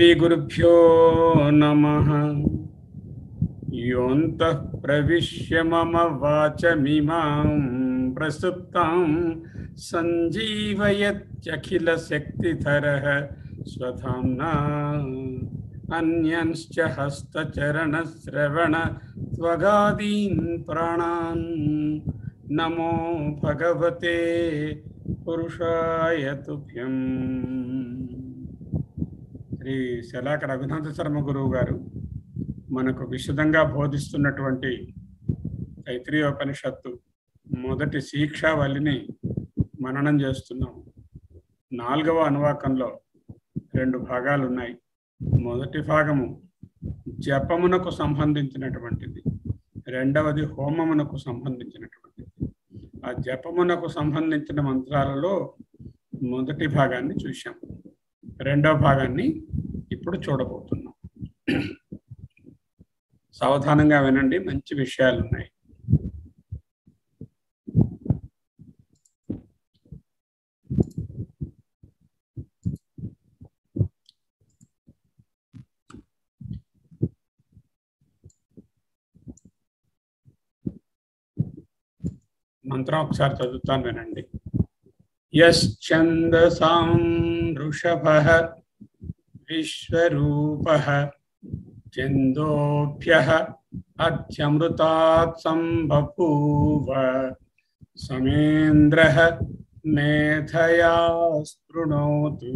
श्रीगुरुभ्यो नमः। योऽन्तः प्रविश्य मम वाचमिमां प्रसुप्तां सञ्जीवयत्यखिलशक्तिधरः स्वधाम्ना अन्यंश्च हस्तचरणश्रवणत्वगादीन् प्राणान्। नमो भगवते पुरुषाय तुभ्यम्। శలాక రఘునాథ శర్మ గురువు గారు మనకు విశదంగా బోధిస్తున్నటువంటి తైత్రీయోపనిషత్తు మొదటి శిక్షావళిని మననం చేస్తున్నాం. నాలుగవ అనువాకంలో రెండు భాగాలు ఉన్నాయి మొదటి భాగము జపమునకు సంబంధించినటువంటిది. రెండవది హోమమునకు సంబంధించినటువంటిది. ఆ జపమునకు సంబంధించిన మంత్రాలలో మొదటి భాగాన్ని చూశాం. రెండవ భాగాన్ని ఇప్పుడు చూడబోతున్నాం. సావధానంగా వినండి మంచి విషయాలు ఉన్నాయి మంత్రం ఒకసారి చదువుతాను వినండి. యశ్చందసాం వృషభ విశ్వరూప చందోభ్య అత్యమృతాత్ సంబూవ సమేంద్ర మేధయా స్పృణోతు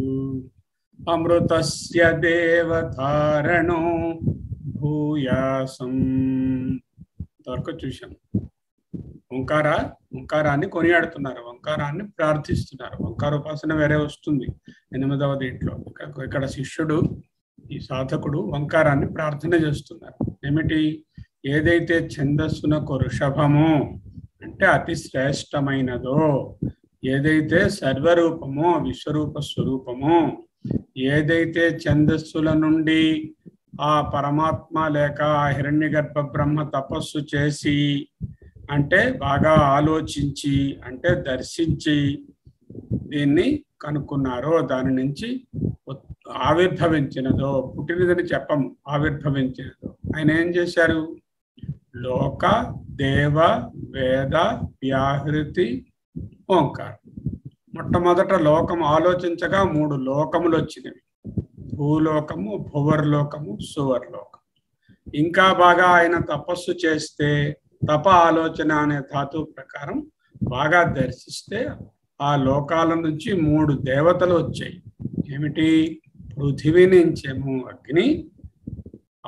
అమృతస్య దేవతారణో భూయాసం ఇంతవరకు చూశాం ఓంకార ఓంకారాన్ని కొనియాడుతున్నారు. ఓంకారాన్ని ప్రార్థిస్తున్నారు. వంకార ఉపాసన వేరే వస్తుంది ఎనిమిదవ దీంట్లో. ఇక్కడ శిష్యుడు ఈ సాధకుడు ఓంకారాన్ని ప్రార్థన చేస్తున్నారు. ఏమిటి? ఏదైతే ఛందస్సునకు ఋషభము అంటే అతి శ్రేష్టమైనదో ఏదైతే సర్వరూపమో విశ్వరూప స్వరూపమో ఏదైతే ఛందస్సుల నుండి ఆ పరమాత్మ లేక ఆ హిరణ్య గర్భ బ్రహ్మ తపస్సు చేసి అంటే బాగా ఆలోచించి అంటే దర్శించి దీన్ని కనుక్కున్నారో దాని నుంచి ఆవిర్భవించినదో పుట్టినదని చెప్పము ఆవిర్భవించినదో. ఆయన ఏం చేశారు? లోక దేవ వేద వ్యాహృతి ఓంకారం. మొట్టమొదట లోకం ఆలోచించగా మూడు లోకములు వచ్చినవి. భూలోకము భువర్లోకము సువర్లోకం ఇంకా బాగా ఆయన తపస్సు చేస్తే తప ఆలోచన అనే ధాతు ప్రకారం బాగా దర్శిస్తే ఆ లోకాల నుంచి మూడు దేవతలు వచ్చాయి. ఏమిటి? పృథివీ నుంచేమో అగ్ని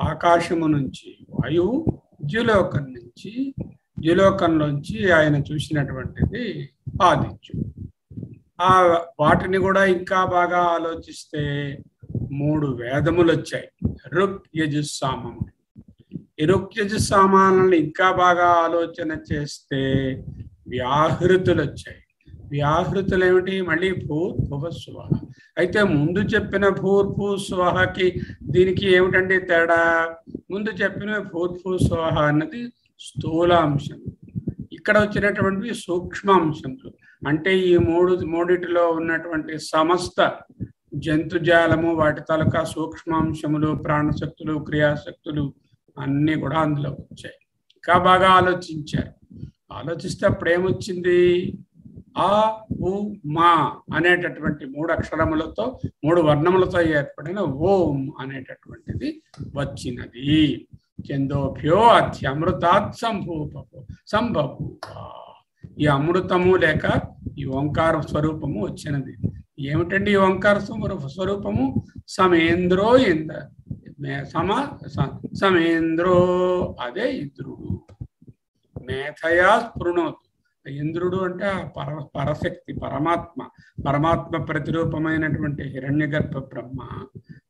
ఆకాశము నుంచి వాయువు ద్యులోకం నుంచి ద్యులోకంలోంచి ఆయన చూసినటువంటిది ఆదిత్యు ఆ వాటిని కూడా ఇంకా బాగా ఆలోచిస్తే మూడు వేదములు వచ్చాయి రుక్ ఇరుక్యజ సామానులు ఇంకా బాగా ఆలోచన చేస్తే వ్యాహృతులు వచ్చాయి వ్యాహృతులు ఏమిటి మళ్ళీ భూర్ భువస్వ అయితే ముందు చెప్పిన భూర్భూ స్వహకి దీనికి ఏమిటండి తేడా? ముందు చెప్పిన భూర్భూ స్వహ అన్నది స్థూల అంశం ఇక్కడ వచ్చినటువంటి సూక్ష్మాంశములు. అంటే ఈ మూడు మూడిటిలో ఉన్నటువంటి సమస్త జంతుజాలము వాటి తాలూకా సూక్ష్మాంశములు ప్రాణశక్తులు క్రియాశక్తులు అన్నీ కూడా అందులో వచ్చాయి. ఇంకా బాగా ఆలోచించారు. ఆలోచిస్తే అప్పుడు ఏమొచ్చింది ఆ ఉ మా అనేటటువంటి మూడు అక్షరములతో మూడు వర్ణములతో ఏర్పడిన ఓం అనేటటువంటిది వచ్చినది. చందోభ్యో అత్యమృతాత్ సంభూప సంభూప. ఈ అమృతము లేక ఈ ఓంకార స్వరూపము వచ్చినది. ఏమిటండి ఈ ఓంకార స్వరూపము? సమేంద్రో ఇంద్ర సమ సమేంద్రో అదే ఇంద్రుడు. మేధయా స్పృణోతు ఇంద్రుడు అంటే ఆ పర పరశక్తి పరమాత్మ పరమాత్మ ప్రతిరూపమైనటువంటి హిరణ్య గర్భ బ్రహ్మ.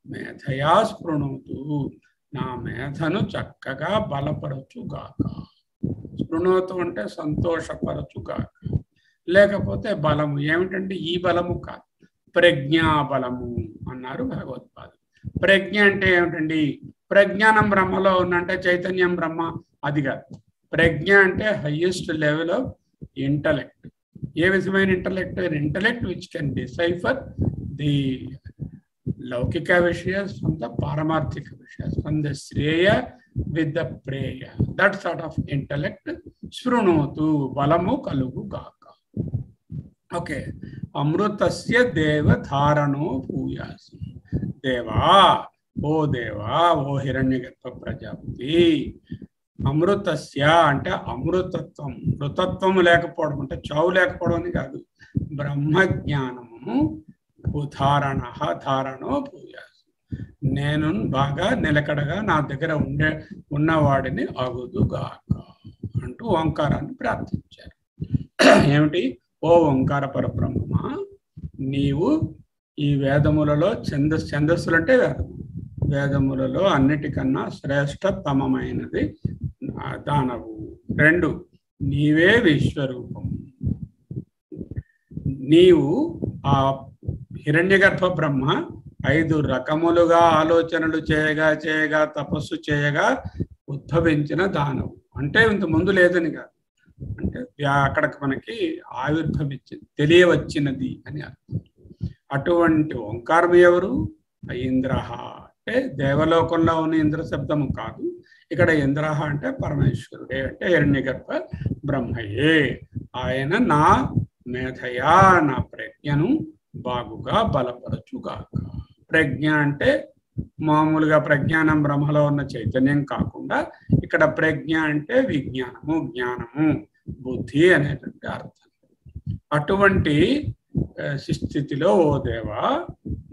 మేధయా స్పృణోతు నా మేధను చక్కగా బలపరచుగాక. స్పృణోతు అంటే సంతోషపరచుగాక. లేకపోతే బలము ఏమిటంటే ఈ బలము కాదు. ప్రజ్ఞా బలము అన్నారు భగవత్పాదు ప్రజ్ఞ అంటే ఏమిటండి? ప్రజ్ఞానం బ్రహ్మలో ఉన్నంటే చైతన్యం బ్రహ్మ అది కాదు. ప్రజ్ఞ అంటే హయ్యెస్ట్ లెవెల్ ఆఫ్ ఇంటలెక్ట్ ఏ విధమైన intellect intellect which can decipher the లౌకిక విషయస్ ఫ్రమ్ ద పారమార్థిక విషయస్ ఫ్రమ్ ద శ్రేయ విత్ ద ప్రేయ. దట్ సార్ట్ ఆఫ్ ఇంటలెక్ట్ శృణోతు బలము కలుగు గాక. ఓకే. అమృతస్య దేవ ధారణో భూయాసి. దేవా ఓ దేవా ఓ హిరణ్యగర్భ ప్రజాపతి. అమృతస్య అంటే అమృతత్వం. మృతత్వం లేకపోవడం అంటే చావు లేకపోవడం అని కాదు. బ్రహ్మ జ్ఞానము ధారణో భూయాసి. నేను బాగా నిలకడగా నా దగ్గర ఉండే ఉన్నవాడిని అగుదుగాక అంటూ ఓంకారాన్ని ప్రార్థించారు. ఏమిటి? ఓ ఓంకార పరబ్రహ్మ నీవు ఈ వేదములలో ఛందస్ ఛందస్సులు అంటే వేదము వేదములలో అన్నిటికన్నా శ్రేష్టతమమైనది దానవు. రెండు నీవే విశ్వరూపం. నీవు ఆ హిరణ్యగర్భ బ్రహ్మ ఐదు రకములుగా ఆలోచనలు చేయగా చేయగా తపస్సు చేయగా ఉద్భవించిన దానవు. అంటే ఇంత ముందు లేదని కాదు అంటే అక్కడికి మనకి ఆవిర్భవించింది తెలియవచ్చినది అని అర్థం. అటువంటి ఓంకారం ఎవరు? ఇంద్ర అంటే దేవలోకంలో ఉన్న ఇంద్ర శబ్దము కాదు. ఇక్కడ ఇంద్ర అంటే పరమేశ్వరుడే అంటే హిరణ్యగర్భ బ్రహ్మయే. ఆయన నా మేధయా నా ప్రజ్ఞను బాగుగా బలపరచుగాక. ప్రజ్ఞ అంటే మామూలుగా ప్రజ్ఞానం బ్రహ్మలో ఉన్న చైతన్యం కాకుండా ఇక్కడ ప్రజ్ఞ అంటే విజ్ఞానము జ్ఞానము బుద్ధి అనేటువంటి అర్థం. అటువంటి స్థితిలో ఓ దేవా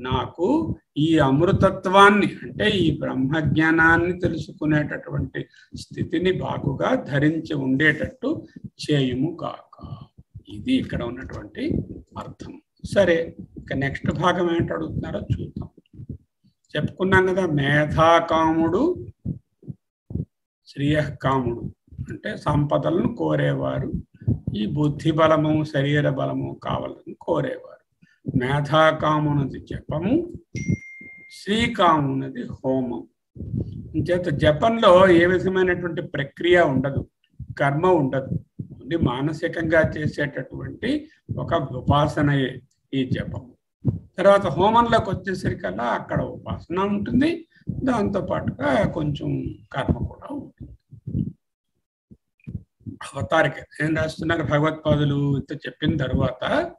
నాకు ఈ అమృతత్వాన్ని అంటే ఈ బ్రహ్మజ్ఞానాన్ని తెలుసుకునేటటువంటి స్థితిని బాగుగా ధరించి ఉండేటట్టు చేయుము కాక ఇది ఇక్కడ ఉన్నటువంటి అర్థం. సరే ఇక నెక్స్ట్ భాగం ఏంటడుగుతున్నారో చూద్దాం. చెప్పుకున్నాం కదా మేధాకాముడు శ్రేయకాముడు అంటే సంపదలను కోరేవారు. ఈ బుద్ధి బలము శరీర బలము కావాలని కోరేవారు. మేధాకామునది జపము శ్రీకామునది హోమం. చేత జపంలో ఏ విధమైనటువంటి ప్రక్రియ ఉండదు కర్మ ఉండదు. మానసికంగా చేసేటటువంటి ఒక ఉపాసనయే ఈ జపం తర్వాత హోమంలోకి వచ్చేసరికల్లా అక్కడ ఉపాసన ఉంటుంది దాంతో పాటుగా కొంచెం కర్మ కూడా ఉంటుంది. అవతారిక ఏం రాస్తున్నారు? భగవత్పాదులు ఇంత చెప్పిన తర్వాత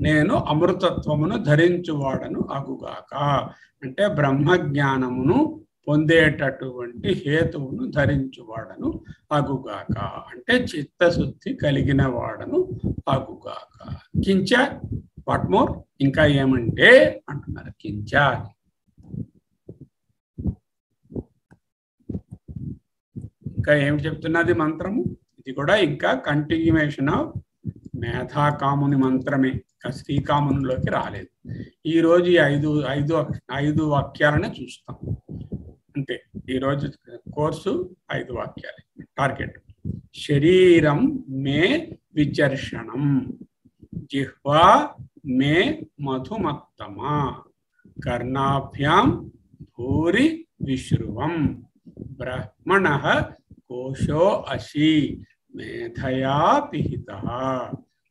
నేను అమృతత్వమును ధరించువాడను అగుగాక. అంటే బ్రహ్మ జ్ఞానమును పొందేటటువంటి హేతువును ధరించువాడను అగుగాక. అంటే చిత్తశుద్ధి కలిగిన వాడను అగుగాక. కించ వాట్ మోర్? ఇంకా ఏమంటే అంటున్నారు కించ. ఇంకా ఏమి చెప్తున్నది మంత్రము? ఇది కూడా ఇంకా కంటిన్యూషన్ ఆఫ్ మేధాకాముని మంత్రమే శ్రీకామునిలోకి రాలేదు. ఈ రోజు ఈ ఐదు ఐదు ఐదు వాక్యాలనే చూస్తాం. అంతే. ఈరోజు కోర్సు ఐదు వాక్యాలే. టార్గెట్ శరీరం మే విచర్షణం. జిహ్వా మే మధుమత్తమా. కర్ణాభ్యాం భూరి విశ్రువం. బ్రహ్మణ కోశో అసి మేధయా పిహిత.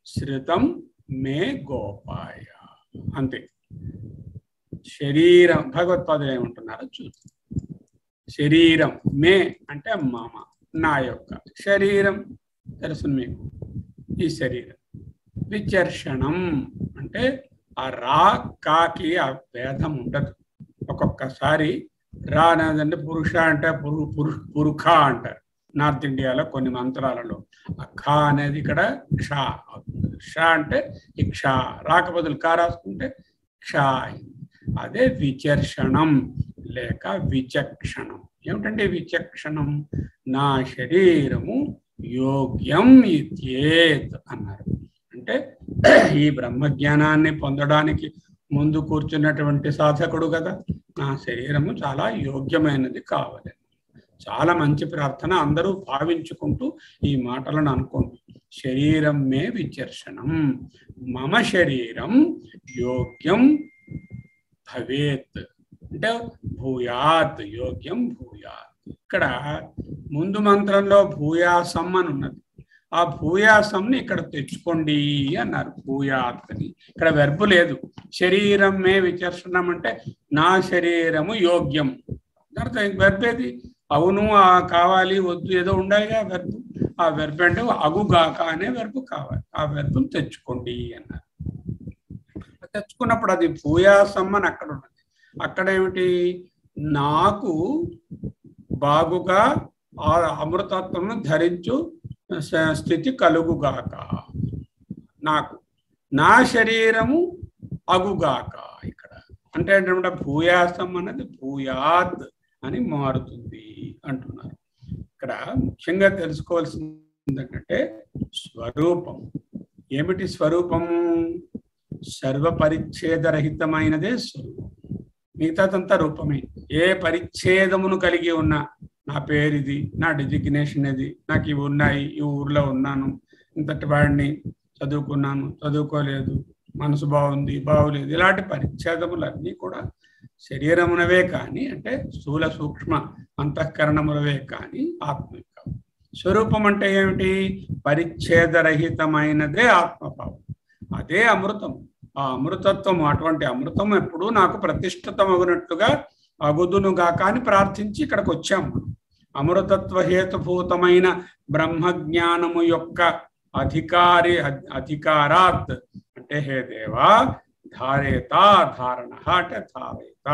శృతం మే గోపాయ. అంతే. శరీరం భగవత్పాదులు ఏమంటున్నారో చూద్దాం. శరీరం మే అంటే మామ నా యొక్క శరీరం. తెలుసు మీకు? ఈ శరీరం. విచర్షణం అంటే ఆ రా కాకి ఆ భేదం ఉండదు. ఒక్కొక్కసారి రా అనేదంటే పురుష అంటే పురు పురుష పురుఖ అంటారు. నార్త్ ఇండియాలో కొన్ని మంత్రాలలో ఆ ఖా అనేది ఇక్కడ క్ష అవుతుంది. ష అంటే ఇక్ష రాక రాకపోతులు కా రాసుకుంటే క్ష అదే విచర్షణం లేక విచక్షణం. ఏమిటంటే విచక్షణం? నా శరీరము యోగ్యం ఇత్యేత్ అన్నారు. అంటే ఈ బ్రహ్మజ్ఞానాన్ని పొందడానికి ముందు కూర్చున్నటువంటి సాధకుడు కదా? నా శరీరము చాలా యోగ్యమైనది కావాలి. చాలా మంచి ప్రార్థన అందరూ భావించుకుంటూ ఈ మాటలను అనుకోండి. శరీరం మే విచర్షణం మమ శరీరం యోగ్యం భవేత్. అంటే భూయాత్ యోగ్యం భూయాత్. ఇక్కడ ముందు మంత్రంలో భూయాసం అని ఉన్నది. ఆ భూయాసంని ఇక్కడ తెచ్చుకోండి అన్నారు భూయాత్ అని ఇక్కడ వెర్బు లేదు. శరీరం మే విచర్షణం అంటే నా శరీరము యోగ్యం. అర్థం వెర్బేది అవును ఆ కావాలి వద్దు ఏదో ఉండాలిగా వెర్పు ఆ వెర్పు అంటే అగుగాక అనే వెర్పు కావాలి. ఆ వెర్పును తెచ్చుకోండి అన్నారు. తెచ్చుకున్నప్పుడు అది భూయాసం అని అక్కడ ఉన్నది. అక్కడ ఏమిటి? నాకు బాగుగా ఆ అమృతత్వం ధరించు స్థితి కలుగుగాక నాకు. నా శరీరము అగుగాక ఇక్కడ. అంటే ఏంటంటే భూయాసం అన్నది భూయాత్ అని మారుతుంది. అంటున్నారు. ఇక్కడ ముఖ్యంగా తెలుసుకోవాల్సింది ఏంటంటే స్వరూపం. ఏమిటి స్వరూపము సర్వపరిచ్ఛేదరహితమైనదే స్వరూపం. మిగతాదంతా రూపమే. ఏ పరిచ్ఛేదమును కలిగి ఉన్నా నా పేరు ఇది నా డిజిగ్నేషన్ ఇది నాకు ఇవి ఉన్నాయి ఈ ఊర్లో ఉన్నాను ఇంతటి వాడిని చదువుకున్నాను చదువుకోలేదు మనసు బాగుంది బాగులేదు ఇలాంటి పరిచ్ఛేదములన్నీ కూడా శరీరమునవే కానీ అంటే స్థూల సూక్ష్మ అంతఃకరణములవే కానీ ఆత్మ కావు స్వరూపం అంటే ఏమిటి? పరిచ్ఛేదరహితమైనదే ఆత్మభావం. అదే అమృతం. ఆ అమృతత్వం అటువంటి అమృతం ఎప్పుడు నాకు ప్రతిష్ఠితమగునట్లుగా అగుదునుగాక అని ప్రార్థించి ఇక్కడికి వచ్చాము అమృతత్వ హేతుభూతమైన బ్రహ్మజ్ఞానము యొక్క అధికారి అధికారాత్ అంటే హే దేవా ధారేత ధారణ అంటే ధారేత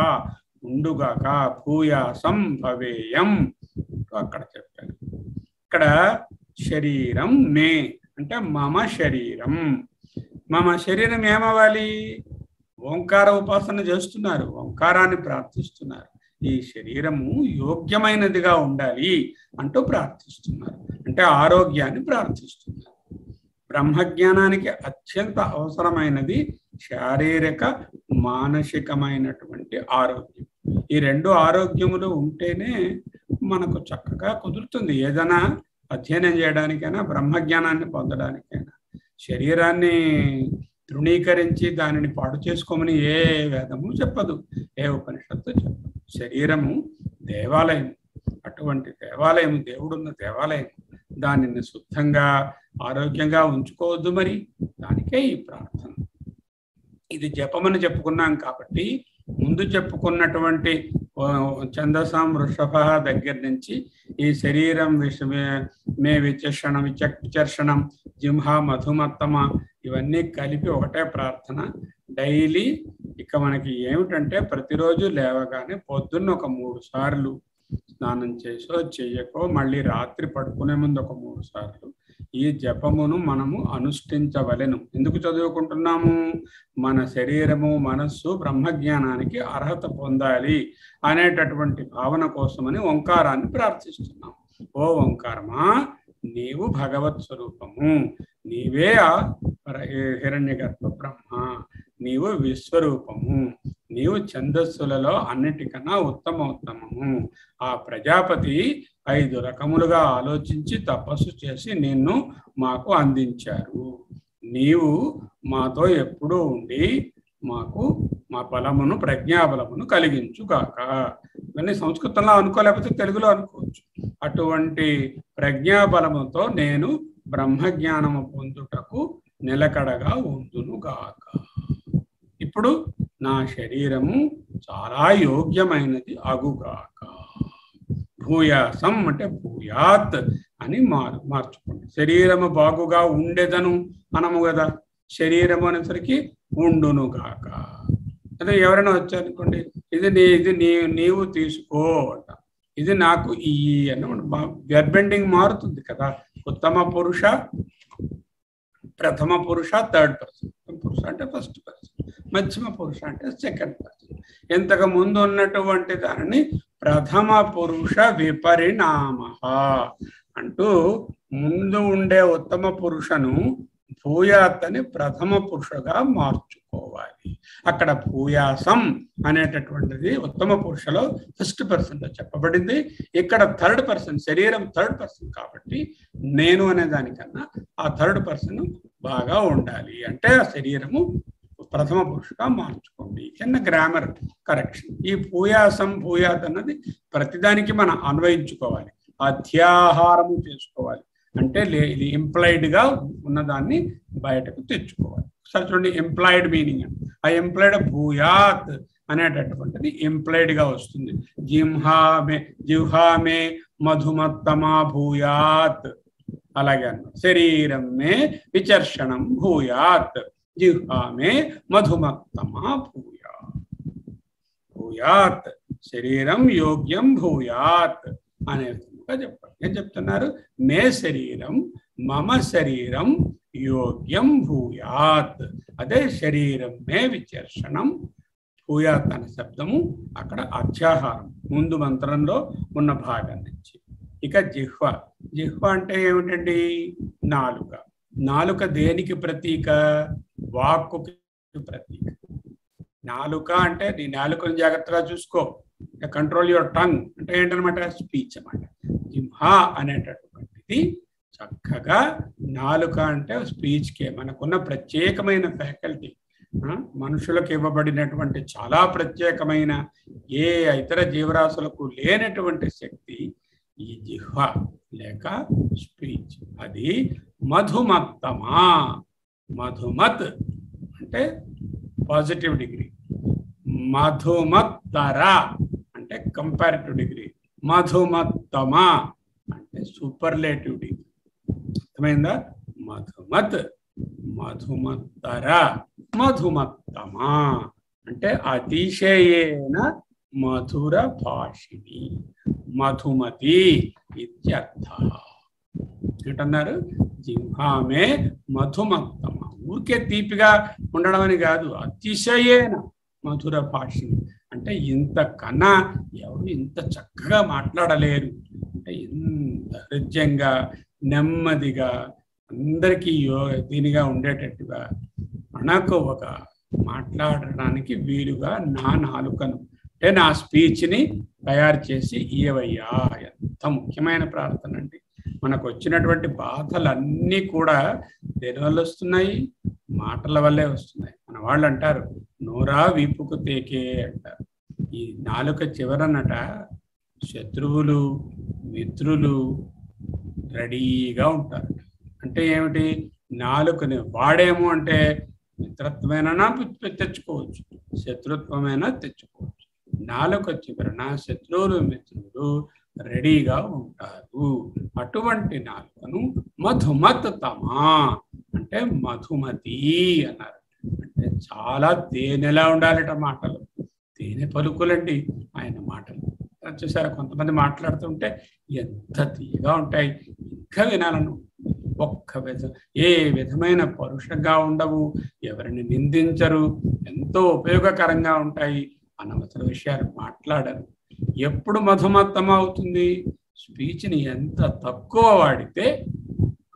ఉండుగాక భూయాసం భవేయం అక్కడ చెప్పాను. ఇక్కడ శరీరం మే అంటే మమ శరీరం. మమ శరీరం ఏమవ్వాలి? ఓంకార ఉపాసన చేస్తున్నారు ఓంకారాన్ని ప్రార్థిస్తున్నారు. ఈ శరీరము యోగ్యమైనదిగా ఉండాలి అంటూ ప్రార్థిస్తున్నారు. అంటే ఆరోగ్యాన్ని ప్రార్థిస్తున్నారు. బ్రహ్మజ్ఞానానికి అత్యంత అవసరమైనది శారీరక మానసికమైనటువంటి ఆరోగ్యం. ఈ రెండు ఆరోగ్యములు ఉంటేనే మనకు చక్కగా కుదురుతుంది. ఏదైనా అధ్యయనం చేయడానికైనా బ్రహ్మజ్ఞానాన్ని పొందడానికైనా శరీరాన్ని తృణీకరించి దానిని పాడు చేసుకోమని ఏ వేదము చెప్పదు ఏ ఉపనిషత్తు చెప్పదు. శరీరము దేవాలయం అటువంటి దేవాలయం దేవుడున్న దేవాలయం దానిని శుద్ధంగా ఆరోగ్యంగా ఉంచుకోవద్దు మరి. దానికే ఈ ప్రార్థన. ఇది జపమని చెప్పుకున్నాం కాబట్టి ముందు చెప్పుకున్నటువంటి ఆ, ఛందసాం వృషభ దగ్గర నుంచి ఈ శరీరం విష మే విచర్షణ విచ విచర్షణం జింహ మధుమత్తమ ఇవన్నీ కలిపి ఒకటే ప్రార్థన. డైలీ ఇక మనకి ఏమిటంటే ప్రతిరోజు లేవగానే పొద్దున్న ఒక మూడు సార్లు స్నానం చేసో చెయ్యకో మళ్ళీ రాత్రి పడుకునే ముందు ఒక మూడు సార్లు ఈ జపమును మనము అనుష్ఠించవలెను. ఎందుకు చదువుకుంటున్నాము? మన శరీరము మనస్సు బ్రహ్మజ్ఞానానికి అర్హత పొందాలి అనేటటువంటి భావన కోసమని ఓంకారాన్ని ప్రార్థిస్తున్నాం. ఓ ఓంకారమా నీవు భగవత్ స్వరూపము నీవే ఆ హిరణ్య గర్భ బ్రహ్మ నీవు విశ్వరూపము. నీవు ఛందస్సులలో అన్నిటికన్నా ఉత్తమోత్తమము. ఆ ప్రజాపతి ఐదు రకములుగా ఆలోచించి తపస్సు చేసి నిన్ను మాకు అందించారు. నీవు మాతో ఎప్పుడూ ఉండి మాకు మా బలమును ప్రజ్ఞాబలమును కలిగించుగాక ఇవన్నీ సంస్కృతంలో అనుకోలేకపోతే తెలుగులో అనుకోవచ్చు. అటువంటి ప్రజ్ఞాబలముతో నేను బ్రహ్మజ్ఞానము పొందుటకు నిలకడగా ఉందునుగాక ఇప్పుడు నా శరీరము చాలా యోగ్యమైనది అగుగాక. భూయాసం అంటే భూయాత్ అని మారు మార్చుకోండి. శరీరము బాగుగా ఉండేదను మనము కదా. శరీరము అనేసరికి ఉండునుగాక అదే ఎవరైనా వచ్చారనుకోండి ఇది నీ ఇది నీ నీవు తీసుకో అంట. ఇది నాకు ఈ అన్నమాట. వెర్బెండింగ్ మారుతుంది కదా. ఉత్తమ పురుష ప్రథమ పురుష థర్డ్ పర్సన్ పురుష అంటే ఫస్ట్ పర్సన్ మధ్యమ పురుష అంటే సెకండ్ పర్సన్ ఇంతకు ముందు ఉన్నటువంటి దానిని ప్రథమ పురుష విపరిణామ అంటూ ముందు ఉండే ఉత్తమ పురుషను భూయాత్ ప్రథమ పురుషగా పోవాలి. అక్కడ భూయాసం అనేటటువంటిది ఉత్తమ పురుషలో ఫస్ట్ పర్సన్లో చెప్పబడింది. ఇక్కడ థర్డ్ పర్సన్ శరీరం థర్డ్ పర్సన్ కాబట్టి నేను అనే దానికన్నా ఆ థర్డ్ పర్సన్ బాగా ఉండాలి. అంటే ఆ శరీరము ప్రథమ పురుషుగా మార్చుకోండి. చిన్న గ్రామర్ కరెక్షన్ ఈ భూయాసం భూయాత్ అన్నది ప్రతిదానికి మనం అన్వయించుకోవాలి. అధ్యాహారము చేసుకోవాలి. అంటే లే- ఇది implied గా ఉన్నదాన్ని బయటకు తెచ్చుకోవాలి. చూడండి ఎంప్లాయిడ్ మీనింగ్ ఆ ఎంప్లాయిడ్ భూయాత్ అనేటటువంటిది ఎంప్లాయిడ్గా వస్తుంది. జింహామే జిహామే మధుమత్తమా భూయాత్. అలాగే అన్న శరీరం మే విచర్షణం భూయాత్. జిహామే మధుమత్తమా భూయాత్. భూయాత్. శరీరం యోగ్యం భూయాత్ అనే విధంగా చెప్పారు ఏం చెప్తున్నారు? మే శరీరం మమ శరీరం యోగ్యం భూయాత్ అదే శరీరం మే విచర్షణం భూయాత్ అనే శబ్దము అక్కడ అధ్యాహారం ముందు మంత్రంలో ఉన్న భాగం నుంచి। ఇక జిహ్వ. జిహ్వ అంటే ఏమిటండి? నాలుక. నాలుక దేనికి ప్రతీక? వాక్కుకి ప్రతీక. నాలుక అంటే నీ నాలుకను జాగ్రత్తగా చూసుకో. కంట్రోల్ యువర్ టంగ్ అంటే ఏంటనమాట స్పీచ్ అనమాట జిహ్వ అనేటటువంటిది చక్కగా నాలుక అంటే స్పీచ్కే. మనకున్న ప్రత్యేకమైన ఫ్యాకల్టీ. మనుషులకు ఇవ్వబడినటువంటి చాలా ప్రత్యేకమైన ఏ ఇతర జీవరాశులకు లేనటువంటి శక్తి ఈ జిహ్వ లేక స్పీచ్. అది మధుమత్తమా? మధుమత్ అంటే పాజిటివ్ డిగ్రీ. మధుమత్తర అంటే కంపారిటివ్ డిగ్రీ. మధుమత్తమ అంటే సూపర్లేటివ్ డిగ్రీ. అర్థమైందా? మధుమత్ మధుమత్తర? మధుమత్తమా? అంటే అతిశయేన మధుర భాషిణి మధుమతి ఇత్యర్థ. ఏంటన్నారు జింహామే మధుమత్తమ. ఊరికే తీపిగా ఉండడం అని కాదు అతిశయేన మధుర భాషిణి. అంటే ఇంత కన్నా ఎవరు ఇంత చక్కగా మాట్లాడలేరు. అంటే ఇంత హృద్యంగా నెమ్మదిగా అందరికీ యో దీనిగా ఉండేటట్టుగా మనకు ఒక మాట్లాడడానికి వీలుగా నా నాలుకను అంటే నా స్పీచ్ని తయారు చేసి ఇయవయ్యా ఎంత ముఖ్యమైన ప్రార్థన అండి మనకు వచ్చినటువంటి బాధలన్నీ కూడా దేని వల్ల వస్తున్నాయి? మాటల వల్లే వస్తున్నాయి. మన వాళ్ళు అంటారు నోరా వీపుకు తేకే అంటారు. ఈ నాలుక చివరనట శత్రువులు మిత్రులు రెడీగా ఉంటారు. అంటే ఏమిటి? నాలుకని వాడేమో అంటే మిత్రత్వమైనా తెచ్చుకోవచ్చు. శత్రుత్వమైనా తెచ్చుకోవచ్చు. నాలుక చివరన శత్రువులు మిత్రులు రెడీగా ఉంటారు. అటువంటి నాలుకను మధుమత్ తమా అంటే మధుమతి అన్నారు. అంటే చాలా తేనెలా ఉండాలట మాటలు. తేనె పలుకులండి ఆయన మాటలు. చూసారా? కొంతమంది మాట్లాడుతుంటే ఎంత తీయగా ఉంటాయి. ఇంకా వినాలను. ఒక్క విధ ఏ విధమైన పరుషంగా ఉండవు. ఎవరిని నిందించరు. ఎంతో ఉపయోగకరంగా ఉంటాయి. అనవసర విషయాలు మాట్లాడరు. ఎప్పుడు మధుమత్తం అవుతుంది? స్పీచ్ని ఎంత తక్కువ వాడితే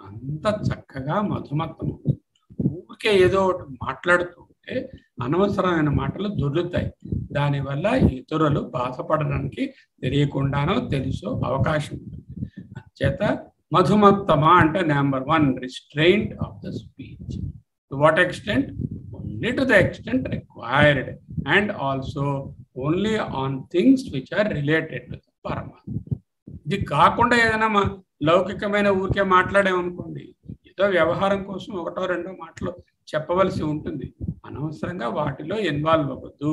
అంత చక్కగా మధుమత్తం అవుతుంది. ఊరికే ఏదో ఒకటి మాట్లాడుతూ ఉంటే అనవసరమైన మాటలు దొరుకుతాయి దానివల్ల ఇతరులు బాధపడడానికి తెలియకుండానో తెలుసో అవకాశం ఉంటుంది. చేత మధుమత్తమ అంటే number one restraint of the speech to what extent only to the extent required and also only on things which are related to పరమాత్మ ఇది కాకుండా ఏదైనా మా లౌకికమైన ఊరికే మాట్లాడామనుకోండి ఏదో వ్యవహారం కోసం ఒకటో రెండో మాటలు చెప్పవలసి ఉంటుంది. అనవసరంగా వాటిలో ఇన్వాల్వ్ అవ్వద్దు.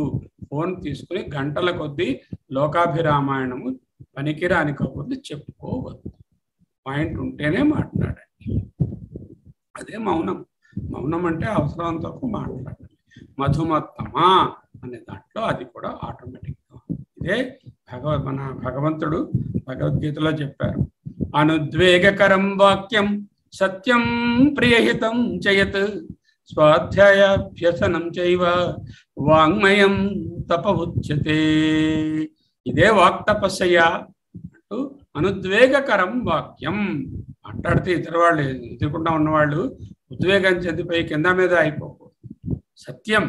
ఫోన్ తీసుకుని గంటల కొద్దీ లోకాభిరామాయణము పనికిరాని కొద్ది చెప్పుకోవద్దు. పాయింట్ ఉంటేనే మాట్లాడండి. అదే మౌనం. మౌనం అంటే అవసరం తక్కువ మాట్లాడాలి మధుమత్తమా అనే దాంట్లో అది కూడా ఆటోమేటిక్గా ఇదే భగవ మన భగవంతుడు భగవద్గీతలో చెప్పారు. అనుద్వేగకరం వాక్యం సత్యం ప్రియహితం చేయత్ స్వాధ్యాయాభ్యసనం చైవ వాంగ్మయం తప ఉచ్యతే ఇదే వాక్తపస్య అంటూ అనుద్వేగకరం వాక్యం. మాట్లాడితే ఇతర వాళ్ళు ఎదుర్కొంటా ఉన్నవాళ్ళు ఉద్వేగం చెందిపోయి కింద మీద అయిపోకు సత్యం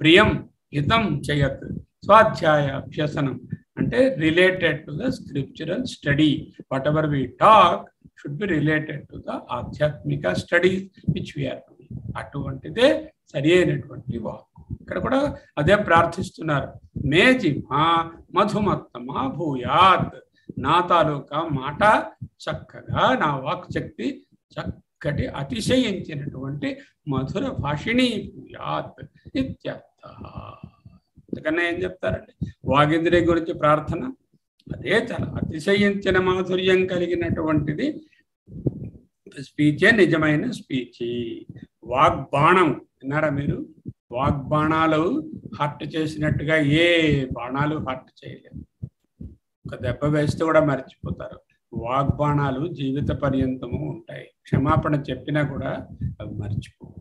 ప్రియం హితం చేయత్ స్వాధ్యాయ అభ్యసనం అంటే related to the scriptural study. Whatever we talk should be related to the ఆధ్యాత్మిక స్టడీస్ విచ్ వీఆర్ అటువంటిదే సరి అయినటువంటి వాక్కు. ఇక్కడ కూడా అదే ప్రార్థిస్తున్నారు. మే జిహ్మా మధుమత్తమా భూయాత్. నా తాలూకా మాట చక్కగా నా వాక్ శక్తి చక్కటి అతిశయించినటువంటి మధుర భాషిణీ భూయాత్ ఇత్యర్థ. అందుకన్నా ఏం చెప్తారండి? వాగింద్రియ గురించి ప్రార్థన? అదే చాలా అతిశయించిన మాధుర్యం కలిగినటువంటిది. స్పీచే నిజమైన స్పీచ్. వాగ్బాణం విన్నారా మీరు? వాగ్బాణాలు హర్ట్ చేసినట్టుగా ఏ బాణాలు హర్ట్ చేయలేదు ఒక దెబ్బ వేస్తే కూడా మర్చిపోతారు. వాగ్బాణాలు జీవిత పర్యంతము ఉంటాయి. క్షమాపణ చెప్పినా కూడా అవి మర్చిపో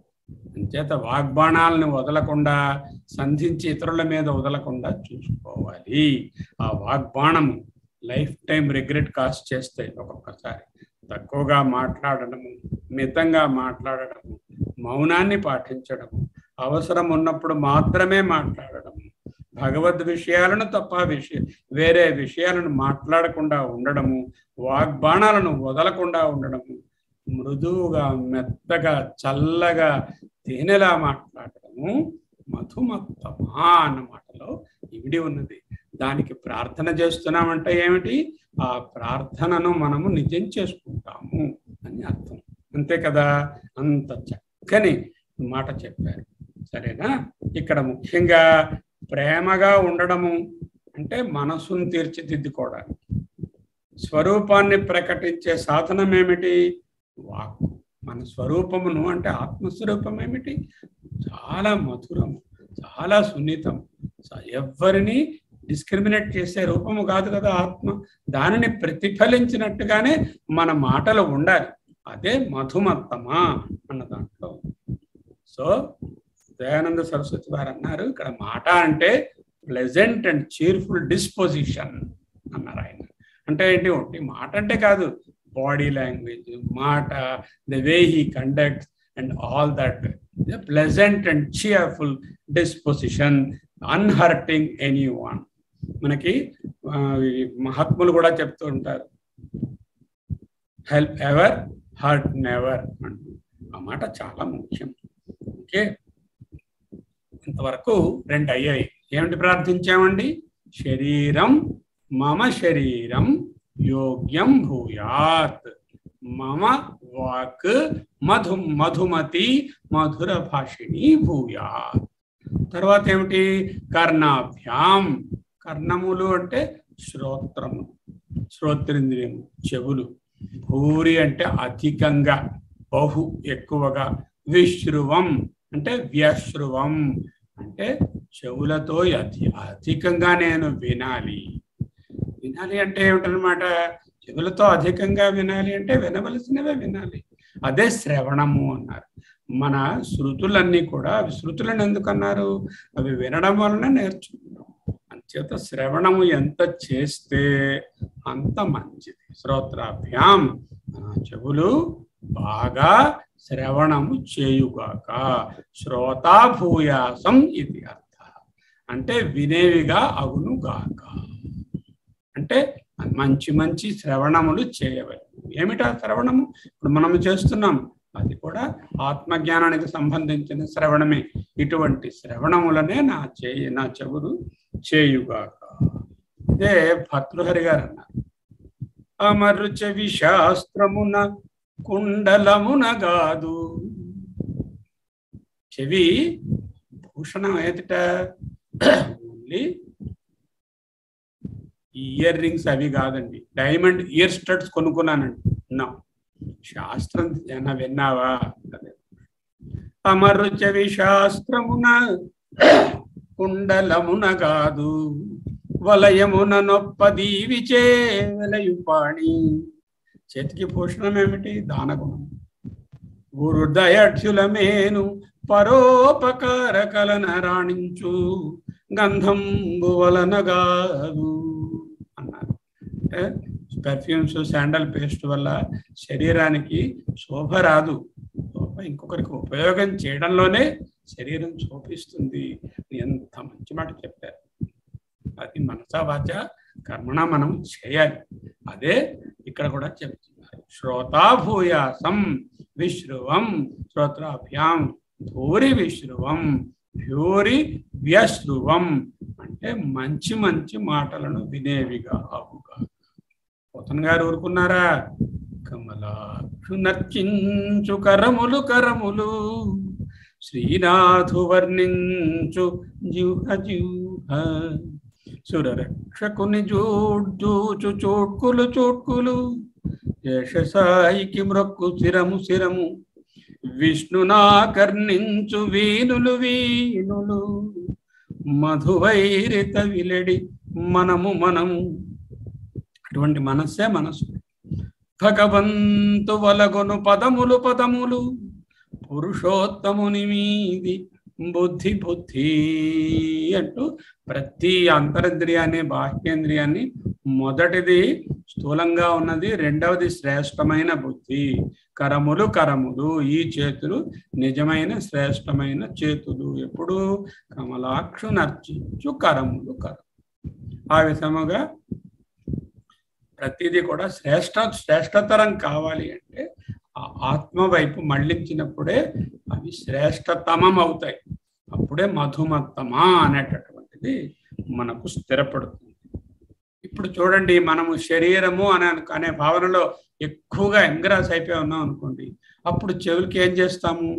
అంచేత వాగ్బాణాలను వదలకుండా సంధించి ఇతరుల మీద వదలకుండా చూసుకోవాలి. ఆ వాగ్బాణము లైఫ్ టైం రిగ్రెట్ కాస్ట్ చేస్తాయి ఒక్కొక్కసారి. తక్కువగా మాట్లాడడము మితంగా మాట్లాడడము మౌనాన్ని పాటించడము అవసరం ఉన్నప్పుడు మాత్రమే మాట్లాడడము భగవద్ విషయాలను తప్ప విషయ వేరే విషయాలను మాట్లాడకుండా ఉండడము వాగ్బాణాలను వదలకుండా ఉండడము మృదువుగా మెత్తగా చల్లగా తేనెలా మాట్లాడడము మధుమత్తమా అన్న మాటలో ఇవిడి ఉన్నది. దానికి ప్రార్థన చేస్తున్నామంటే ఏమిటి? ఆ ప్రార్థనను మనము నిజం చేసుకుంటాము అని అర్థం. అంతే కదా? అంత చక్కని మాట చెప్పారు. సరేనా? ఇక్కడ ముఖ్యంగా ప్రేమగా ఉండడము అంటే మనసును తీర్చిదిద్దుకోవడానికి. స్వరూపాన్ని ప్రకటించే సాధనం ఏమిటి? వాక్కు. మన స్వరూపమును అంటే ఆత్మస్వరూపం ఏమిటి? చాలా మధురము చాలా సున్నితం ఎవరిని డిస్క్రిమినేట్ చేసే రూపము కాదు కదా ఆత్మ. దానిని ప్రతిఫలించినట్టుగానే మన మాటలు ఉండాలి. అదే మధుమత్తమా అన్న దాంట్లో. సో దయానంద సరస్వతి వారు అన్నారు ఇక్కడ మాట అంటే ప్లెజెంట్ అండ్ చీర్ఫుల్ డిస్పోజిషన్ అన్నారు ఆయన. అంటే ఏంటి? ఒకటి మాట అంటే కాదు బాడీ లాంగ్వేజ్ మాట the way he conduct and all that pleasant and cheerful disposition unhurting anyone మనకి మహాత్ములు కూడా చెప్తూ ఉంటారు. హెల్ప్ ఎవర్ హర్ట్ నెవర్ అంటూ. ఆ మాట చాలా ముఖ్యం. ఓకే? ఇంతవరకు రెండు అయ్యాయి. ఏమిటి ప్రార్థించామండి? శరీరం మమ శరీరం యోగ్యం భూయాత్ మమ వాక్ మధు మధుమతి మధుర భాషిణి భూయాత్. తర్వాత ఏమిటి? కర్ణాభ్యాం కర్ణములు అంటే శ్రోత్రము శ్రోత్రేంద్రియము చెవులు. భూరి అంటే అధికంగా బహు ఎక్కువగా. విశ్రువం అంటే వ్యశ్రువం. అంటే చెవులతో అధి అధికంగా నేను వినాలి. వినాలి అంటే ఏమిటనమాట చెవులతో అధికంగా వినాలి అంటే వినవలసినవే వినాలి. అదే శ్రవణము అన్నారు. మన శృతులన్నీ కూడా అవి శృతులను ఎందుకన్నారు అవి వినడం వలన నేర్చుకుంటాం చేత శ్రవణము ఎంత చేస్తే అంత మంచిది. శ్రోత్రాభ్యాం మన చెవులు బాగా శ్రవణము చేయుగాక. శ్రోతాభూయాసం ఇది అర్థ. అంటే వినేవిగా అగును గాక అంటే మంచి మంచి శ్రవణములు చేయవచ్చు ఏమిటా శ్రవణము? ఇప్పుడు మనం చేస్తున్నాం. అది కూడా ఆత్మజ్ఞానానికి సంబంధించిన శ్రవణమే. ఇటువంటి శ్రవణములనే నా చేయి నా చెవులు చేయుగాక. ఇదే భర్తృహరి గారు అన్నారు అమరు చెవి శాస్త్రమున కుండలమున కాదు చెవి భూషణం ఏదిట ఓన్లీ ఇయర్ రింగ్స్ అవి కాదండి. డైమండ్ ఇయర్ స్టడ్స్ కొనుక్కున్నానండి. నా. శాస్త్రం ఏమన్నా విన్నావా? అదే అమరు చెవి శాస్త్రమున కుండలమున కాదు వలయమున నొప్పదీవిచే వెలయుపాణి చేతికి పోషణం ఏమిటి దానగుణం. గురుదయక్షులమేను పరోపకార కలన రాణించు గంధంబు వలన కాదు అన్నారు. పెర్ఫ్యూమ్స్ శాండల్ పేస్ట్ వల్ల శరీరానికి శోభ రాదు. శోభ ఇంకొకరికి ఉపయోగం చేయడంలోనే శరీరం శోభిస్తుంది ఎంత మంచి మాట చెప్పారు. అది మనసా వాచ కర్మణ మనం చేయాలి. అదే ఇక్కడ కూడా చెప్తున్నారు. శ్రోతాభూయాసం విశ్రువం శ్రోత్రాభ్యాం భూరి విశ్రువం భూరి వ్యశ్రువం. అంటే మంచి మంచి మాటలను వినేవిగా అవుగా పోతన్ గారు ఊరుకున్నారా? కమలాక్షు నర్చించు కరములు కరములు శ్రీనాథు వర్ణించు జ్యూహ జ్యూహ. సురరక్షకుని జోడ్జూచు చోట్కులు చోట్కులు యశసాయికి మ్రొక్కు శిరము శిరము విష్ణునాకర్ణించు వీనులు వీనులు మధువైరిత విలడి మనము మనము. అటువంటి మనస్సే మనసు. భగవంతు వలగొను పదములు పదములు పురుషోత్తముని మీది బుద్ధి బుద్ధి అంటూ ప్రతి అంతరింద్రియాన్ని బాహ్యేంద్రియాన్ని మొదటిది స్థూలంగా ఉన్నది రెండవది శ్రేష్టమైన బుద్ధి. కరములు కరములు ఈ చేతులు నిజమైన శ్రేష్టమైన చేతులు. ఎప్పుడు కమలాక్షు నర్చించు కరములు కరము ఆ విధముగా ప్రతిదీ కూడా శ్రేష్ట శ్రేష్టతరం కావాలి అంటే ఆ ఆత్మ వైపు మళ్ళించినప్పుడే అవి శ్రేష్టతమం అవుతాయి. అప్పుడే మధుమత్తమా అనేటటువంటిది మనకు స్థిరపడుతుంది. ఇప్పుడు చూడండి మనము శరీరము అనే అనే భావనలో ఎక్కువగా ఎంగ్రాస్ అయిపోయి ఉన్నాం అనుకోండి అప్పుడు చెవులకి ఏం చేస్తాము?